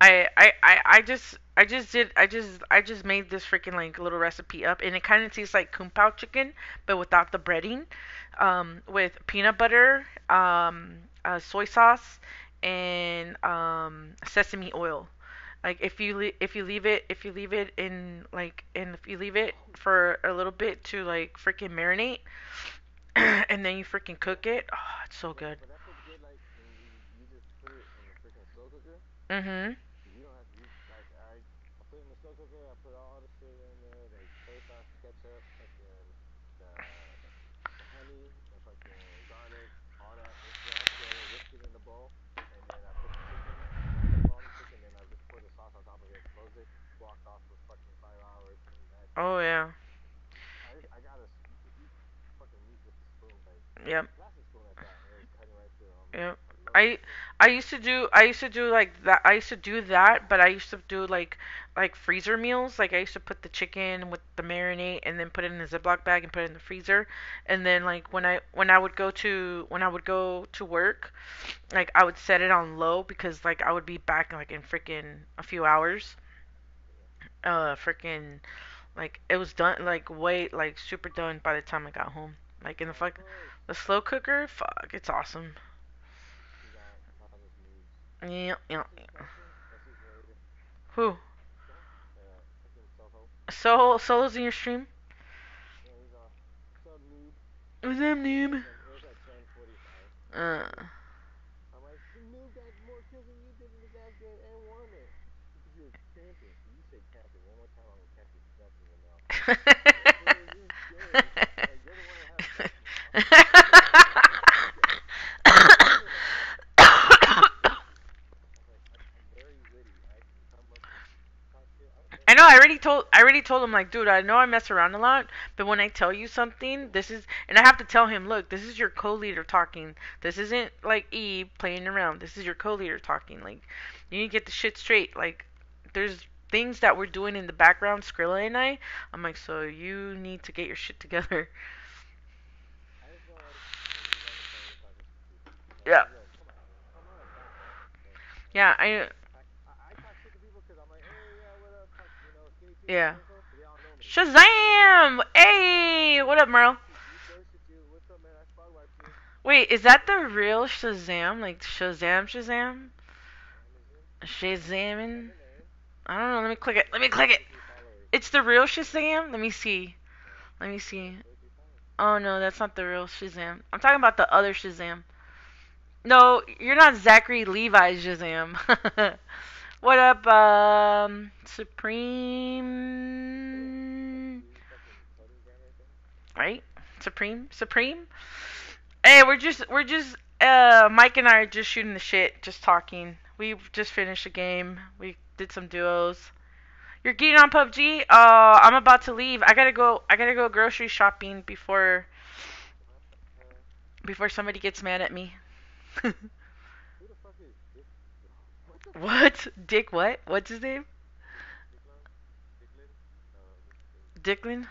I I I, I just I just did I just I just made this freaking like little recipe up and it kind of tastes like kung pao chicken but without the breading um with peanut butter um uh, soy sauce and um sesame oil. Like if you le- if you leave it if you leave it in like and if you leave it for a little bit to like freaking marinate [CLEARS THROAT] and then you freaking cook it oh it's so good. But that's what's good. Like when you, you just put it in the freaking slow cooker. mhm You don't have to. You, like I, I put it in the slow cooker. I put all the shit in there, like soy sauce, ketchup, fucking the, the honey, the fucking garlic, all that. Mix it all together, whisk it in the bowl, and then I put the chicken. I all the chicken, then I just pour the sauce on top of it, close it, walked off for fucking five hours, and that's oh yeah I, I eat, eat fucking with a spoon, yep Yep. I. I used to do I used to do like that I used to do that but I used to do like like freezer meals like I used to put the chicken with the marinade and then put it in a Ziploc bag and put it in the freezer and then like when I when I would go to when I would go to work like I would set it on low because like I would be back like in freaking a few hours uh freaking like it was done like way like super done by the time I got home like in the fuck the slow cooker fuck it's awesome You got all those moves. yeah yeah What's his question? What's his rating? who Uh. So Solo's in your stream? Yeah, what's up, noob? What's up, noob? And it was at 10:45. Uh, I'm like, the noob got more kills than you did in the last game and won it. Because you're camping. You say camping one more time, I'm gonna catch you snapping your mouth. Like, you're scared. Like, you're the one that has the I was like, I'm, I'm very witty. I can come up with talk shit. I don't I know. I already told. I already told him like, dude. I know I mess around a lot, but when I tell you something, this is, and I have to tell him, look, this is your co-leader talking. This isn't like E playing around. This is your co-leader talking. Like, you need to get the shit straight. Like, there's things that we're doing in the background, Skrilla and I. I'm like, so you need to get your shit together. Yeah. Yeah, I. Yeah. Shazam! Hey, what up, Merle? Wait, is that the real Shazam? Like Shazam, Shazam, Shazamin? I don't know. Let me click it. Let me click it. It's the real Shazam. Let me see. Let me see. Oh no, that's not the real Shazam. I'm talking about the other Shazam. No, you're not Zachary Levi's Shazam. [LAUGHS] What up, um, Supreme? Right? Supreme? Supreme? Hey, we're just, we're just, uh, Mike and I are just shooting the shit, just talking. We just finished a game. We did some duos. You're getting on PUBG? Uh, I'm about to leave. I gotta go, I gotta go grocery shopping before, before somebody gets mad at me. [LAUGHS] What? Dick what? What's his name? Dicklin?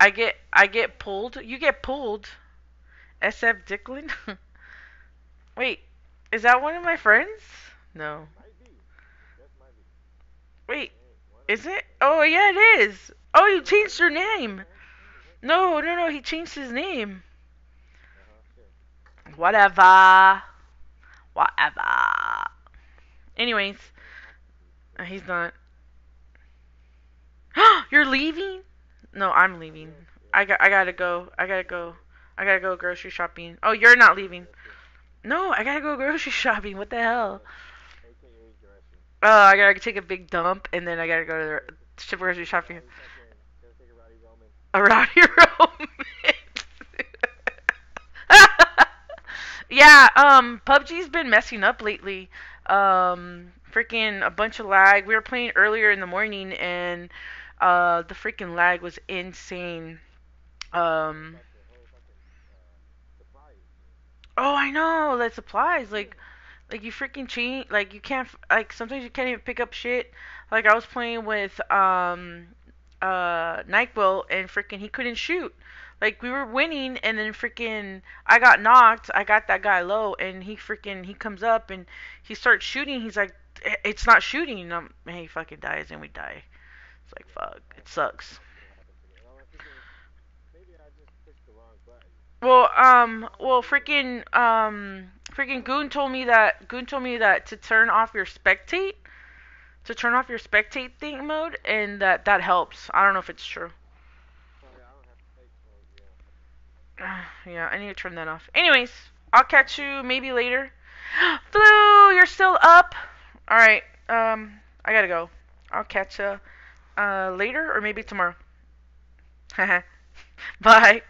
I get I get pulled. You get pulled. SF Dicklin? [LAUGHS] Wait, is that one of my friends? No. Wait, is it? Oh yeah, it is. Oh, you changed your name. No, no, no, he changed his name. Whatever. Whatever. Anyways, uh, he's not. [GASPS] You're leaving? No, I'm leaving. I got I gotta go. I gotta go. I gotta go grocery shopping. Oh, you're not leaving. No, I gotta go grocery [LAUGHS] shopping. What the hell? Oh, I gotta take a big dump and then I gotta go to the ship grocery shopping. A Roddy Roman. A rowdy [LAUGHS] romance. [LAUGHS] yeah, um, PUBG's been messing up lately. Um, freaking a bunch of lag. We were playing earlier in the morning and uh, the freaking lag was insane. Um, Got the whole fucking, uh, supplies. Oh, I know, that supplies like. Like you freaking cheat, like you can't, like sometimes you can't even pick up shit. Like I was playing with um uh Nyquil and freaking he couldn't shoot. Like we were winning and then freaking I got knocked. I got that guy low and he freaking he comes up and he starts shooting. He's like, it's not shooting. And, I'm, and he fucking dies and we die. It's like fuck. It sucks. And I'm like thinking, maybe I just pushed the wrong button. Well, um, well, freaking, um, freaking Goon told me that Goon told me that to turn off your spectate, to turn off your spectate thing mode, and that that helps. I don't know if it's true. [SIGHS] Yeah, I need to turn that off. Anyways, I'll catch you maybe later. [GASPS] Blue, you're still up. All right. Um, I gotta go. I'll catch you uh later or maybe tomorrow. [LAUGHS] Bye.